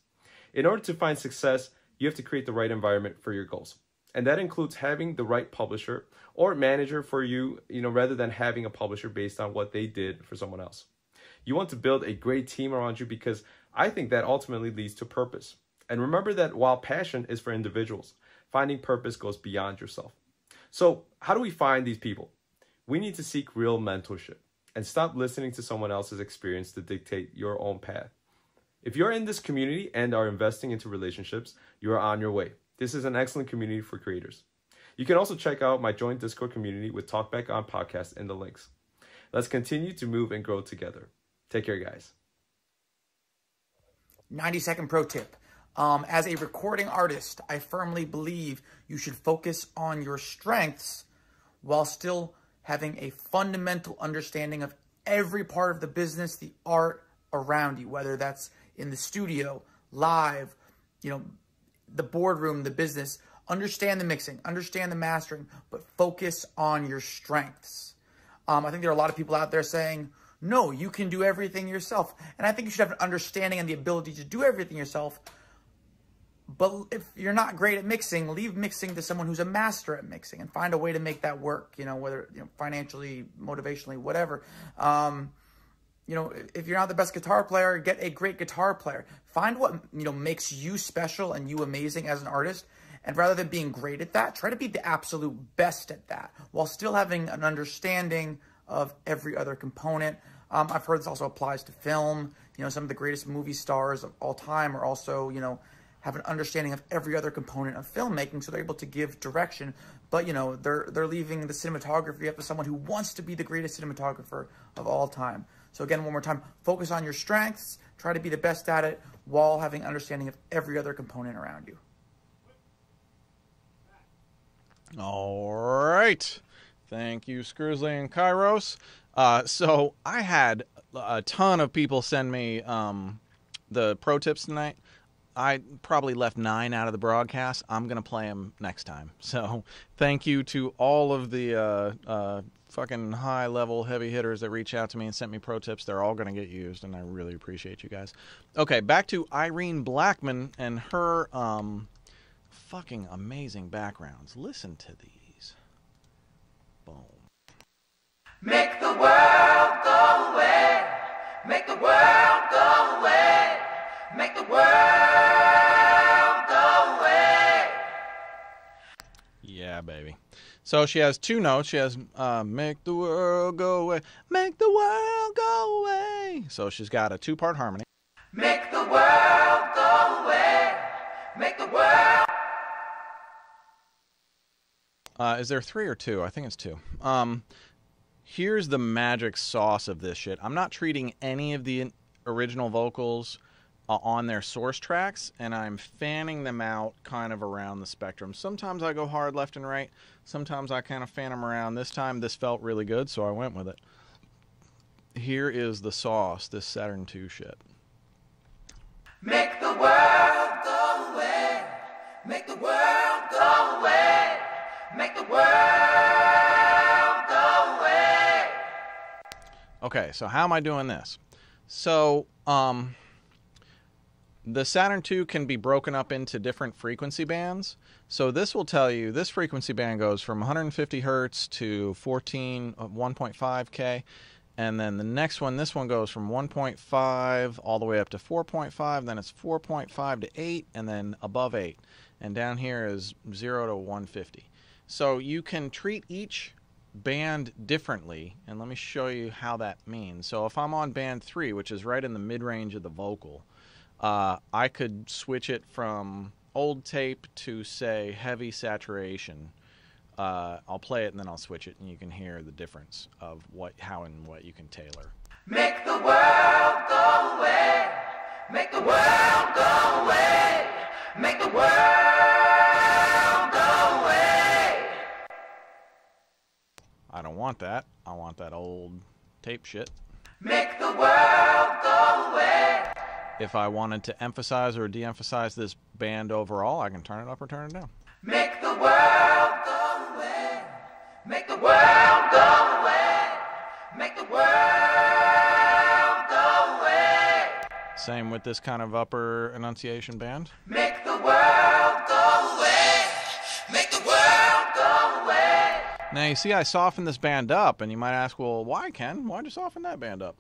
Q: In order to find success, you have to create the right environment for your goals. And that includes having the right publisher or manager for you, you know, rather than having a publisher based on what they did for someone else. You want to build a great team around you because I think that ultimately leads to purpose. And remember that while passion is for individuals, finding purpose goes beyond yourself. So, how do we find these people? We need to seek real mentorship and stop listening to someone else's experience to dictate your own path. If you're in this community and are investing into relationships, you are on your way. This is an excellent community for creators. You can also check out my joint Discord community with Talkback on podcast in the links. Let's continue to move and grow together. Take care, guys.
L: 90 second pro tip. Um, as a recording artist, I firmly believe you should focus on your strengths while still having a fundamental understanding of every part of the business, the art around you, whether that's in the studio, live, you know, the boardroom, the business. Understand the mixing, understand the mastering, but focus on your strengths. Um, I think there are a lot of people out there saying, no, you can do everything yourself. And I think you should have an understanding and the ability to do everything yourself. But if you're not great at mixing, leave mixing to someone who's a master at mixing and find a way to make that work, you know, whether you know, financially, motivationally, whatever. Um, you know, if you're not the best guitar player, get a great guitar player. Find what, you know, makes you special and you amazing as an artist. And rather than being great at that, try to be the absolute best at that while still having an understanding of every other component. Um, I've heard this also applies to film. You know, some of the greatest movie stars of all time are also, you know, have an understanding of every other component of filmmaking, so they're able to give direction. But you know, they're they're leaving the cinematography up to someone who wants to be the greatest cinematographer of all time. So again, one more time, focus on your strengths, try to be the best at it, while having understanding of every other component around you.
A: All right. Thank you, Scrizzly and Kairos. Uh, so I had a ton of people send me um, the pro tips tonight. I probably left nine out of the broadcast. I'm gonna play them next time. So thank you to all of the uh, uh, fucking high level heavy hitters that reach out to me and sent me pro tips. They're all gonna get used, and I really appreciate you guys. Okay, back to Irene Blackman and her um, fucking amazing backgrounds. Listen to these. Boom.
B: Make the world go away. Make the world go away. Make the world go away.
A: Yeah, baby. So she has two notes. She has uh, "Make the world go away, make the world go away." So she's got a two-part harmony.
B: Make the world go away. Make the world.
A: Uh, is there three or two? I think it's two. Um, here's the magic sauce of this shit. I'm not treating any of the original vocals on their source tracks, and I'm fanning them out kind of around the spectrum. Sometimes I go hard left and right. Sometimes I kind of fan them around. This time, this felt really good, so I went with it. Here is the sauce. This Saturn II shit.
B: Make the world go away. Make the world go away. Make the world go away.
A: Okay, so how am I doing this? So, um, the Saturn II can be broken up into different frequency bands. So this will tell you this frequency band goes from 150 hertz to 14 uh, 1.5k, and then the next one, this one goes from 1.5 all the way up to 4.5. Then it's 4.5 to 8, and then above 8, and down here is 0 to 150. So you can treat each band differently, and let me show you how that means. So if I'm on band 3, which is right in the mid range of the vocal, uh, I could switch it from old tape to say heavy saturation. Uh, I'll play it and then I'll switch it, and you can hear the difference of what, how, and what you can tailor.
B: Make the world go away. Make the world go away. Make the world go away.
A: I don't want that. I want that old tape shit.
B: Make the world go away.
A: If I wanted to emphasize or de-emphasize this band overall, I can turn it up or turn it down.
B: Make the world go away. Make the world go away. Make the world go away.
A: Same with this kind of upper enunciation band.
B: Make the world go away. Make the world go away.
A: Now you see, I softened this band up, and you might ask, well, why, Ken? Why'd you soften that band up?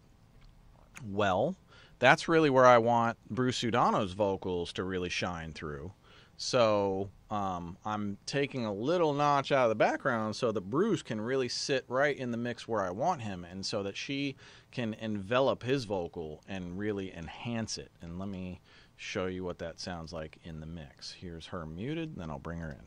A: Well, that's really where I want Bruce Sudano's vocals to really shine through. So um, I'm taking a little notch out of the background so that Bruce can really sit right in the mix where I want him, and so that she can envelop his vocal and really enhance it. And let me show you what that sounds like in the mix. Here's her muted, then I'll bring her in.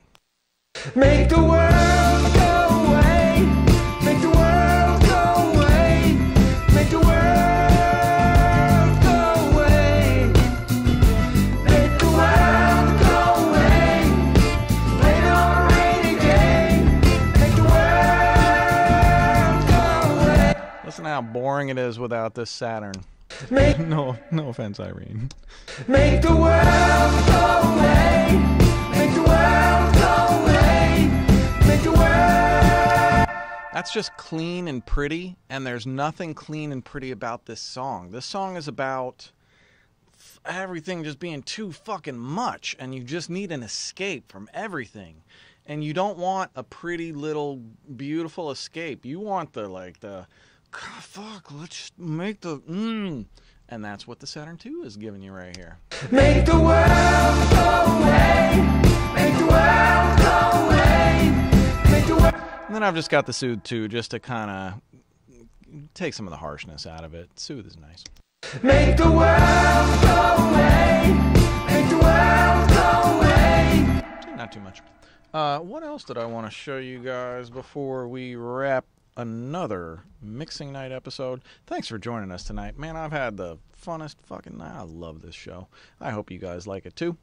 A: Listen how boring it is without this Saturn.
B: Make-
A: no, no offense, Irene.
B: Make the world go away. Make the world go away. Make the world.
A: That's just clean and pretty, and there's nothing clean and pretty about this song. This song is about everything just being too fucking much, and you just need an escape from everything. And you don't want a pretty little beautiful escape. You want the like the "God, fuck, let's make the mm. And that's what the Saturn II is giving you right here.
B: Make the world go away. Make the world go away. Make the world.
A: And then I've just got the Soothe 2 just to kind of take some of the harshness out of it. Soothe is nice.
B: Make the world go away. Make the world go away.
A: Not too much. Uh, what else did I want to show you guys before we wrap another mixing night episode? Thanks for joining us tonight, man. I've had the funnest fucking night. I love this show. I hope you guys like it too.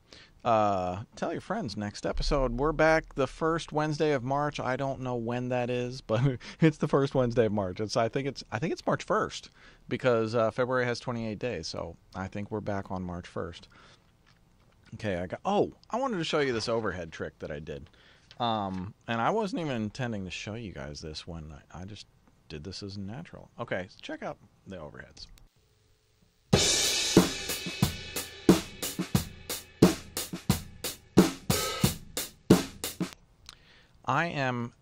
A: Uh, tell your friends. Next episode, we're back the first Wednesday of March. I don't know when that is, but it's the first Wednesday of March. It's I think it's I think it's March first because uh, February has 28 days. So I think we're back on March first. Okay, I got. Oh, I wanted to show you this overhead trick that I did, um, and I wasn't even intending to show you guys this when I, I just did this as natural. Okay, so check out the overheads. I am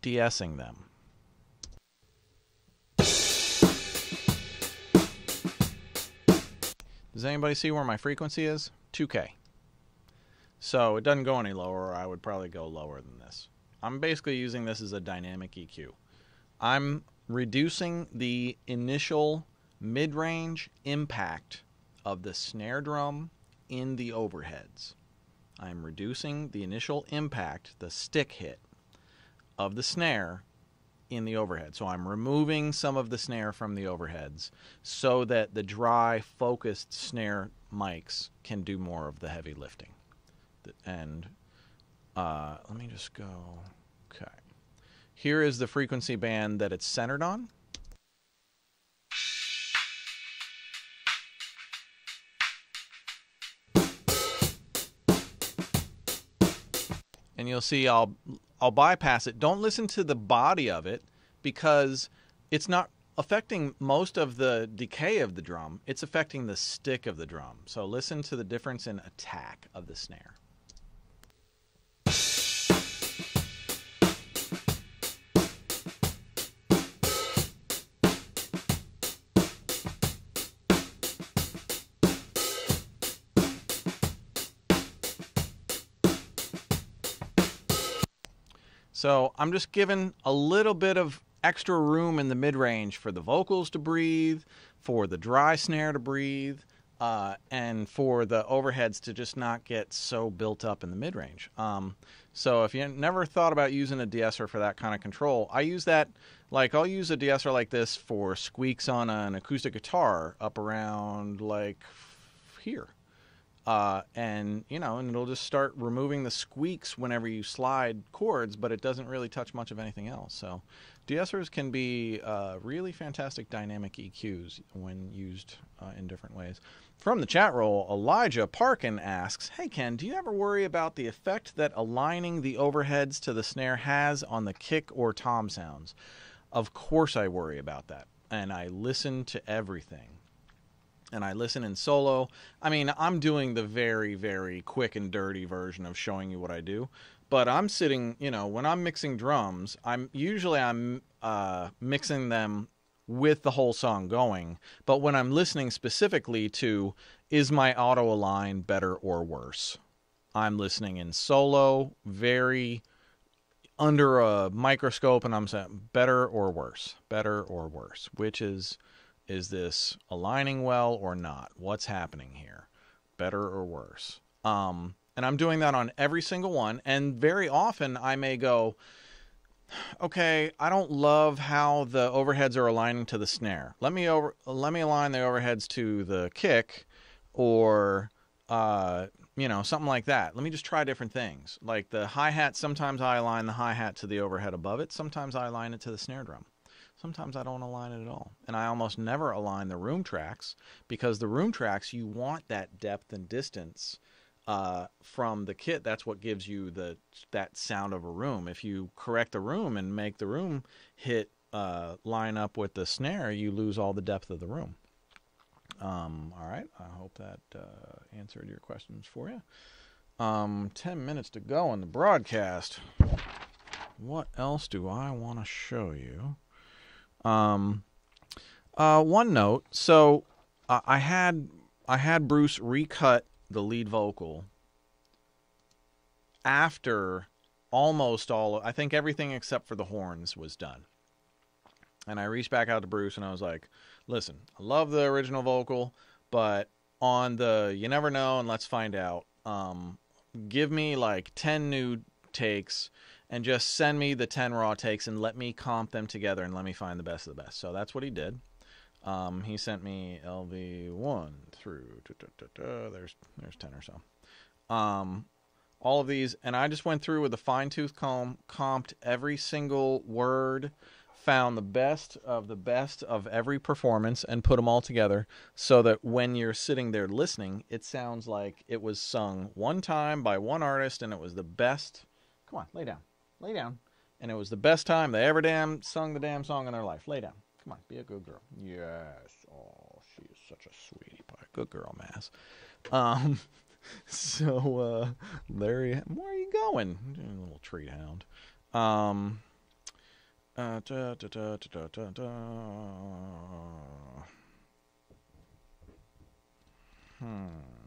A: de-essing them. Does anybody see where my frequency is? 2K. So it doesn't go any lower, or I would probably go lower than this. I'm basically using this as a dynamic EQ. I'm reducing the initial mid range impact of the snare drum in the overheads. I'm reducing the initial impact, the stick hit, of the snare in the overhead. So I'm removing some of the snare from the overheads so that the dry, focused snare mics can do more of the heavy lifting. Th- And uh, let me just go. Okay. Here is the frequency band that it's centered on. and you'll see I'll I'll bypass it. Don't listen to the body of it because it's not affecting most of the decay of the drum. It's affecting the stick of the drum. So listen to the difference in attack of the snare. So I'm just giving a little bit of extra room in the mid range for the vocals to breathe, for the dry snare to breathe, uh, and for the overheads to just not get so built up in the mid range. Um, so if you never thought about using a de-esser for that kind of control, I use that. Like I'll use a de-esser like this for squeaks on an acoustic guitar up around like here uh, and you know, and it'll just start removing the squeaks whenever you slide chords, but it doesn't really touch much of anything else. So, de-essers can be uh, really fantastic dynamic EQs when used uh, in different ways. From the chat roll, Elijah Parkin asks, "Hey Ken, do you ever worry about the effect that aligning the overheads to the snare has on the kick or tom sounds?" Of course, I worry about that, and I listen to everything and I listen in solo. I mean, I'm doing the very, very quick and dirty version of showing you what I do, but I'm sitting, you know, when I'm mixing drums, I'm usually I'm uh, mixing them with the whole song going. But when I'm listening specifically to is my auto align better or worse, I'm listening in solo, very under a microscope, and I'm saying better or worse, better or worse. Which is is this aligning well or not? What's happening here? Better or worse? Um, and I'm doing that on every single one. And very often I may go, okay, I don't love how the overheads are aligning to the snare. Let me over let me align the overheads to the kick or uh, you know, something like that. Let me just try different things. Like the hi-hat, sometimes I align the hi-hat to the overhead above it, sometimes I align it to the snare drum. Sometimes I don't align it at all. And I almost never align the room tracks because the room tracks you want that depth and distance uh, from the kit. That's what gives you the that sound of a room. If you correct the room and make the room hit uh, line up with the snare, you lose all the depth of the room. Um, all right, I hope that uh, answered your questions for you. Um, 10 minutes to go on the broadcast. What else do I want to show you? Um, uh, one note. So uh, I had I had Bruce recut the lead vocal after almost all. I think everything except for the horns was done. And I reached back out to Bruce and I was like, "Listen, I love the original vocal, but on the you never know and let's find out. Um, give me like 10 new takes and just send me the 10 raw takes and let me comp them together and let me find the best of the best. So that's what he did. Um, he sent me LV1 through, da, da, da, there's, there's 10 or so. Um, all of these, and I just went through with a fine tooth comb, comped every single word, found the best of the best of every performance, and put them all together so that when you're sitting there listening, it sounds like it was sung one time by one artist and it was the best. Come on, lay down, lay down. And it was the best time they ever damn sung the damn song in their life. Lay down. Come on, be a good girl. Yes. Oh, she is such a sweetie pie. Good girl, Mass. Um, so uh, you. Where are you going? Little treat hound. Um. Uh. Hmm.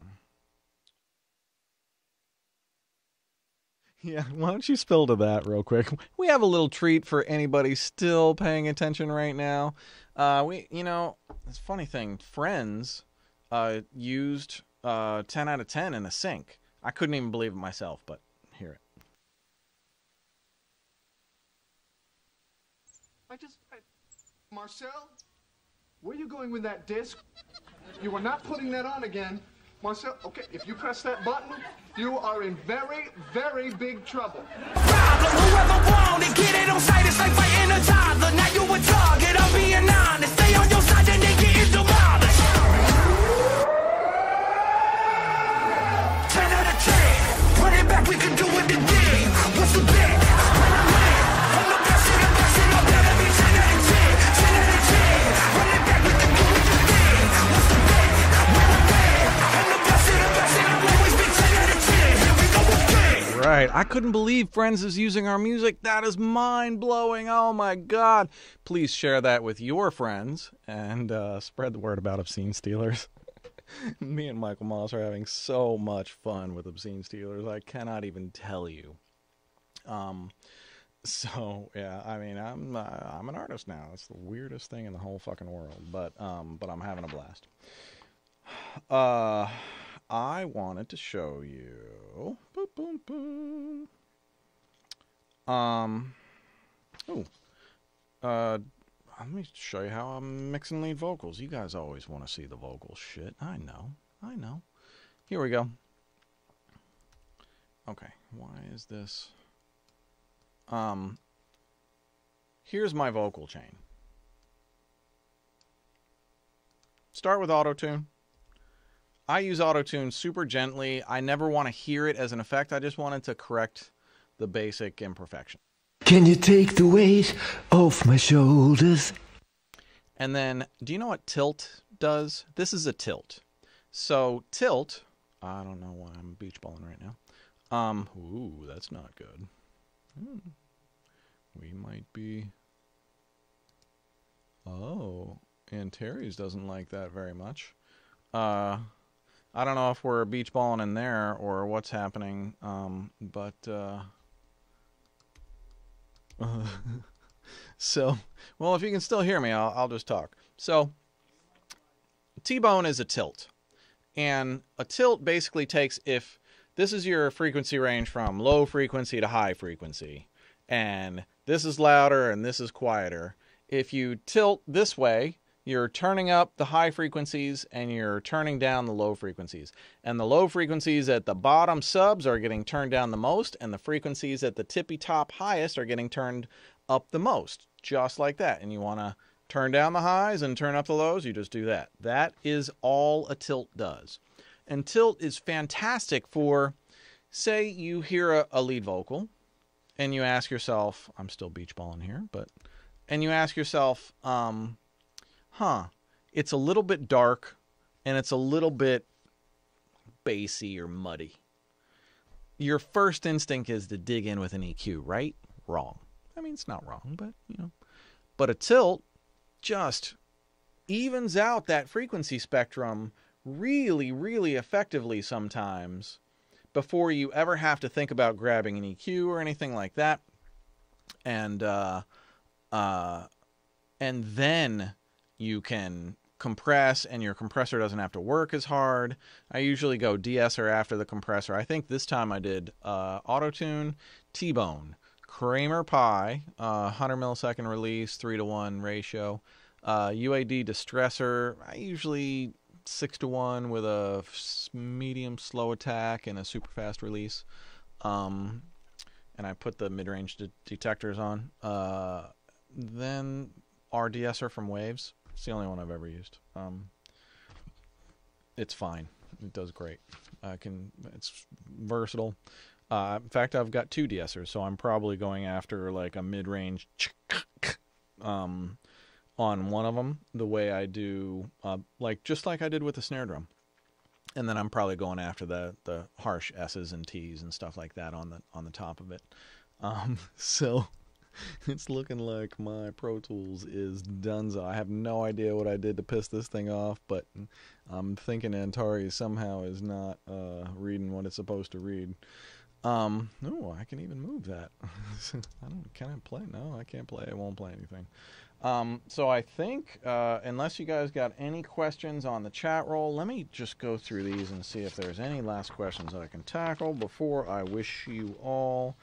A: Yeah, why don't you spill to that real quick? We have a little treat for anybody still paying attention right now. Uh, we, you know, it's funny thing. Friends uh, used uh, 10 out of 10 in a sync. I couldn't even believe it myself, but hear it.
R: I just. I, Marcel? Where are you going with that disc? You are not putting that on again. Marcel, okay, if you press that button, you are in very, very big trouble.
B: Whoever wanted, get it on sight, it's like fighting a toddler. Now you a target, I'm being honest. Stay on your side and they demolished. 10 out of 10. Run it back, we can do it. What's the bet?
A: Right. I couldn't believe Friends is using our music. That is mind blowing. Oh my God. Please share that with your friends and uh, spread the word about Obscene Stealers. Me and Michael Moss are having so much fun with Obscene Stealers. I cannot even tell you. Um, so yeah, I mean, I'm uh, I'm an artist now. It's the weirdest thing in the whole fucking world, but um, but I'm having a blast. Uh, I wanted to show you. Boom, boom, boom. Um. Oh. Uh. Let me show you how I'm mixing lead vocals. You guys always want to see the vocal shit. I know. I know. Here we go. Okay. Why is this? Um. Here's my vocal chain. Start with auto tune. I use auto tune super gently. I never want to hear it as an effect. I just wanted to correct the basic imperfection.
O: Can you take the weight off my shoulders?
A: And then, do you know what tilt does? This is a tilt. So, tilt, I don't know why I'm beach balling right now. Um, ooh, that's not good. Hmm. We might be. Oh, and Terry's doesn't like that very much. Uh, I don't know if we're beach balling in there or what's happening. Um, but uh, so, well, if you can still hear me, I'll, I'll just talk. So, T-bone is a tilt, and a tilt basically takes if this is your frequency range from low frequency to high frequency, and this is louder and this is quieter. If you tilt this way, you're turning up the high frequencies and you're turning down the low frequencies. And the low frequencies at the bottom subs are getting turned down the most, and the frequencies at the tippy top highest are getting turned up the most, just like that. And you want to turn down the highs and turn up the lows, you just do that. That is all a tilt does. And tilt is fantastic for, say, you hear a, a lead vocal and you ask yourself, I'm still beach balling here, but, and you ask yourself, um, huh, it's a little bit dark and it's a little bit bassy or muddy. Your first instinct is to dig in with an EQ, right? Wrong. I mean, it's not wrong, but, you know. But a tilt just evens out that frequency spectrum really, really effectively sometimes before you ever have to think about grabbing an EQ or anything like that. And, uh, uh, and then you can compress and your compressor doesn't have to work as hard. I usually go de-esser after the compressor. I think this time I did uh, auto tune, T-bone, Kramer PIE, uh, 100 millisecond release, 3 to 1 ratio, uh, UAD distressor. I usually 6 to 1 with a medium slow attack and a super fast release. Um, and I put the mid range de- detectors on. Uh, then RDeEsser from Waves. It's the only one I've ever used. Um, it's fine. It does great. I can. It's versatile. Uh, in fact, I've got two de-essers, so I'm probably going after like a mid-range um, on one of them, the way I do, uh, like just like I did with the snare drum. And then I'm probably going after the the harsh S's and T's and stuff like that on the on the top of it. Um, so it's looking like my Pro Tools is donezo. I have no idea what I did to piss this thing off, but I'm thinking Antares somehow is not uh, reading what it's supposed to read. Um, no, I can even move that. I don't. Can I play? No, I can't play. I won't play anything. Um, so I think, uh, unless you guys got any questions on the chat roll, let me just go through these and see if there's any last questions that I can tackle before I wish you all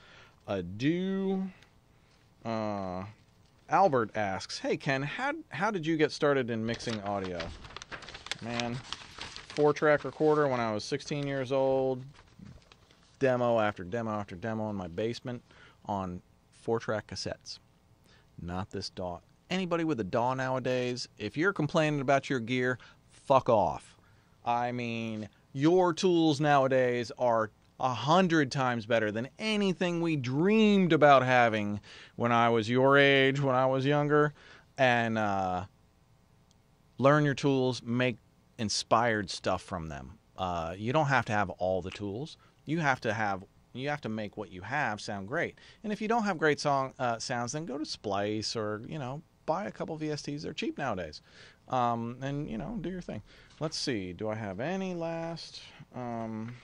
A: adieu. Uh, Albert asks, "Hey Ken, how how did you get started in mixing audio?" Man, four track recorder when I was 16 years old. Demo after demo after demo in my basement on four track cassettes. Not this DAW. Anybody with a DAW nowadays, if you're complaining about your gear, fuck off. I mean, your tools nowadays are a hundred times better than anything we dreamed about having when I was your age, when I was younger. And uh, learn your tools, make inspired stuff from them. Uh, you don't have to have all the tools. You have to have you have to make what you have sound great. And if you don't have great song uh, sounds, then go to Splice or you know buy a couple VSTs. They're cheap nowadays, um, and you know do your thing. Let's see. Do I have any last? Um.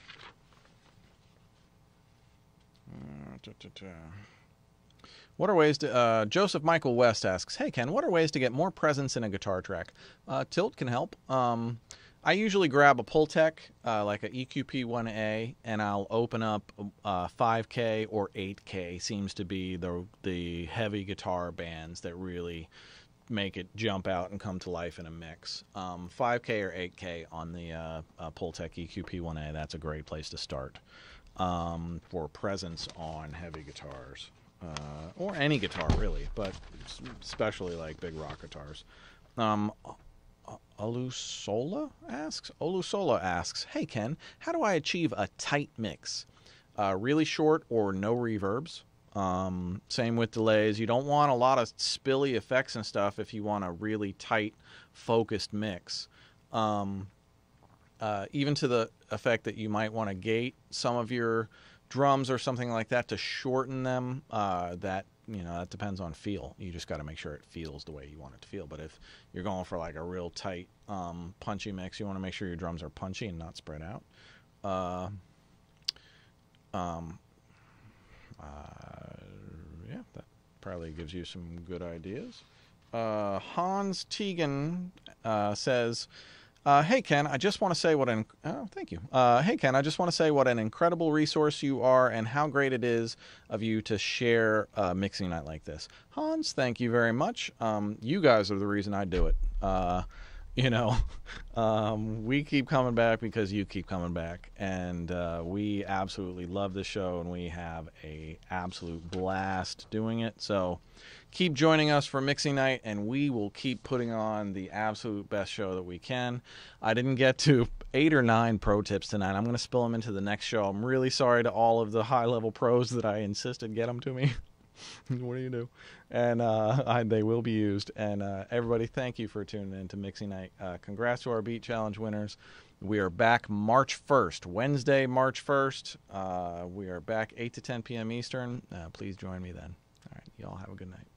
A: What are ways to? Uh, Joseph Michael West asks, "Hey Ken, what are ways to get more presence in a guitar track? Uh, tilt can help. Um, I usually grab a Pultec, uh, like a EQP 1A, and I'll open up uh, 5K or 8K. Seems to be the the heavy guitar bands that really make it jump out and come to life in a mix. Um, 5K or 8K on the uh, uh, Pultec EQP 1A. That's a great place to start um, for presence on heavy guitars. Uh, or any guitar really, but especially like big rock guitars. Um, Olusola asks. Olusola asks, "Hey Ken, how do I achieve a tight mix? Uh, really short or no reverbs? Um, same with delays. You don't want a lot of spilly effects and stuff if you want a really tight, focused mix. Um, uh, even to the effect that you might want to gate some of your drums or something like that to shorten them, uh, that you know that depends on feel. You just got to make sure it feels the way you want it to feel. But if you're going for like a real tight, um, punchy mix, you want to make sure your drums are punchy and not spread out. Uh, um, uh, yeah, that probably gives you some good ideas. Uh, Hans Tegan uh, says, uh, "Hey Ken, I just want to say what an oh thank you. Uh, hey Ken, I just want to say what an incredible resource you are and how great it is of you to share a mixing night like this. Hans, thank you very much. Um, you guys are the reason I do it. Uh, you know, um, we keep coming back because you keep coming back, and uh, we absolutely love the show, and we have a absolute blast doing it. So, keep joining us for mixing night, and we will keep putting on the absolute best show that we can. I didn't get to eight or nine pro tips tonight. I'm going to spill them into the next show. I'm really sorry to all of the high level pros that I insisted get them to me. what do you do? And uh, I, they will be used. And uh, everybody, thank you for tuning in to Mixing Night. Uh, congrats to our Beat Challenge winners. We are back March 1st, Wednesday, March 1st. Uh, we are back 8 to 10 p.m. Eastern. Uh, please join me then. All right, y'all have a good night.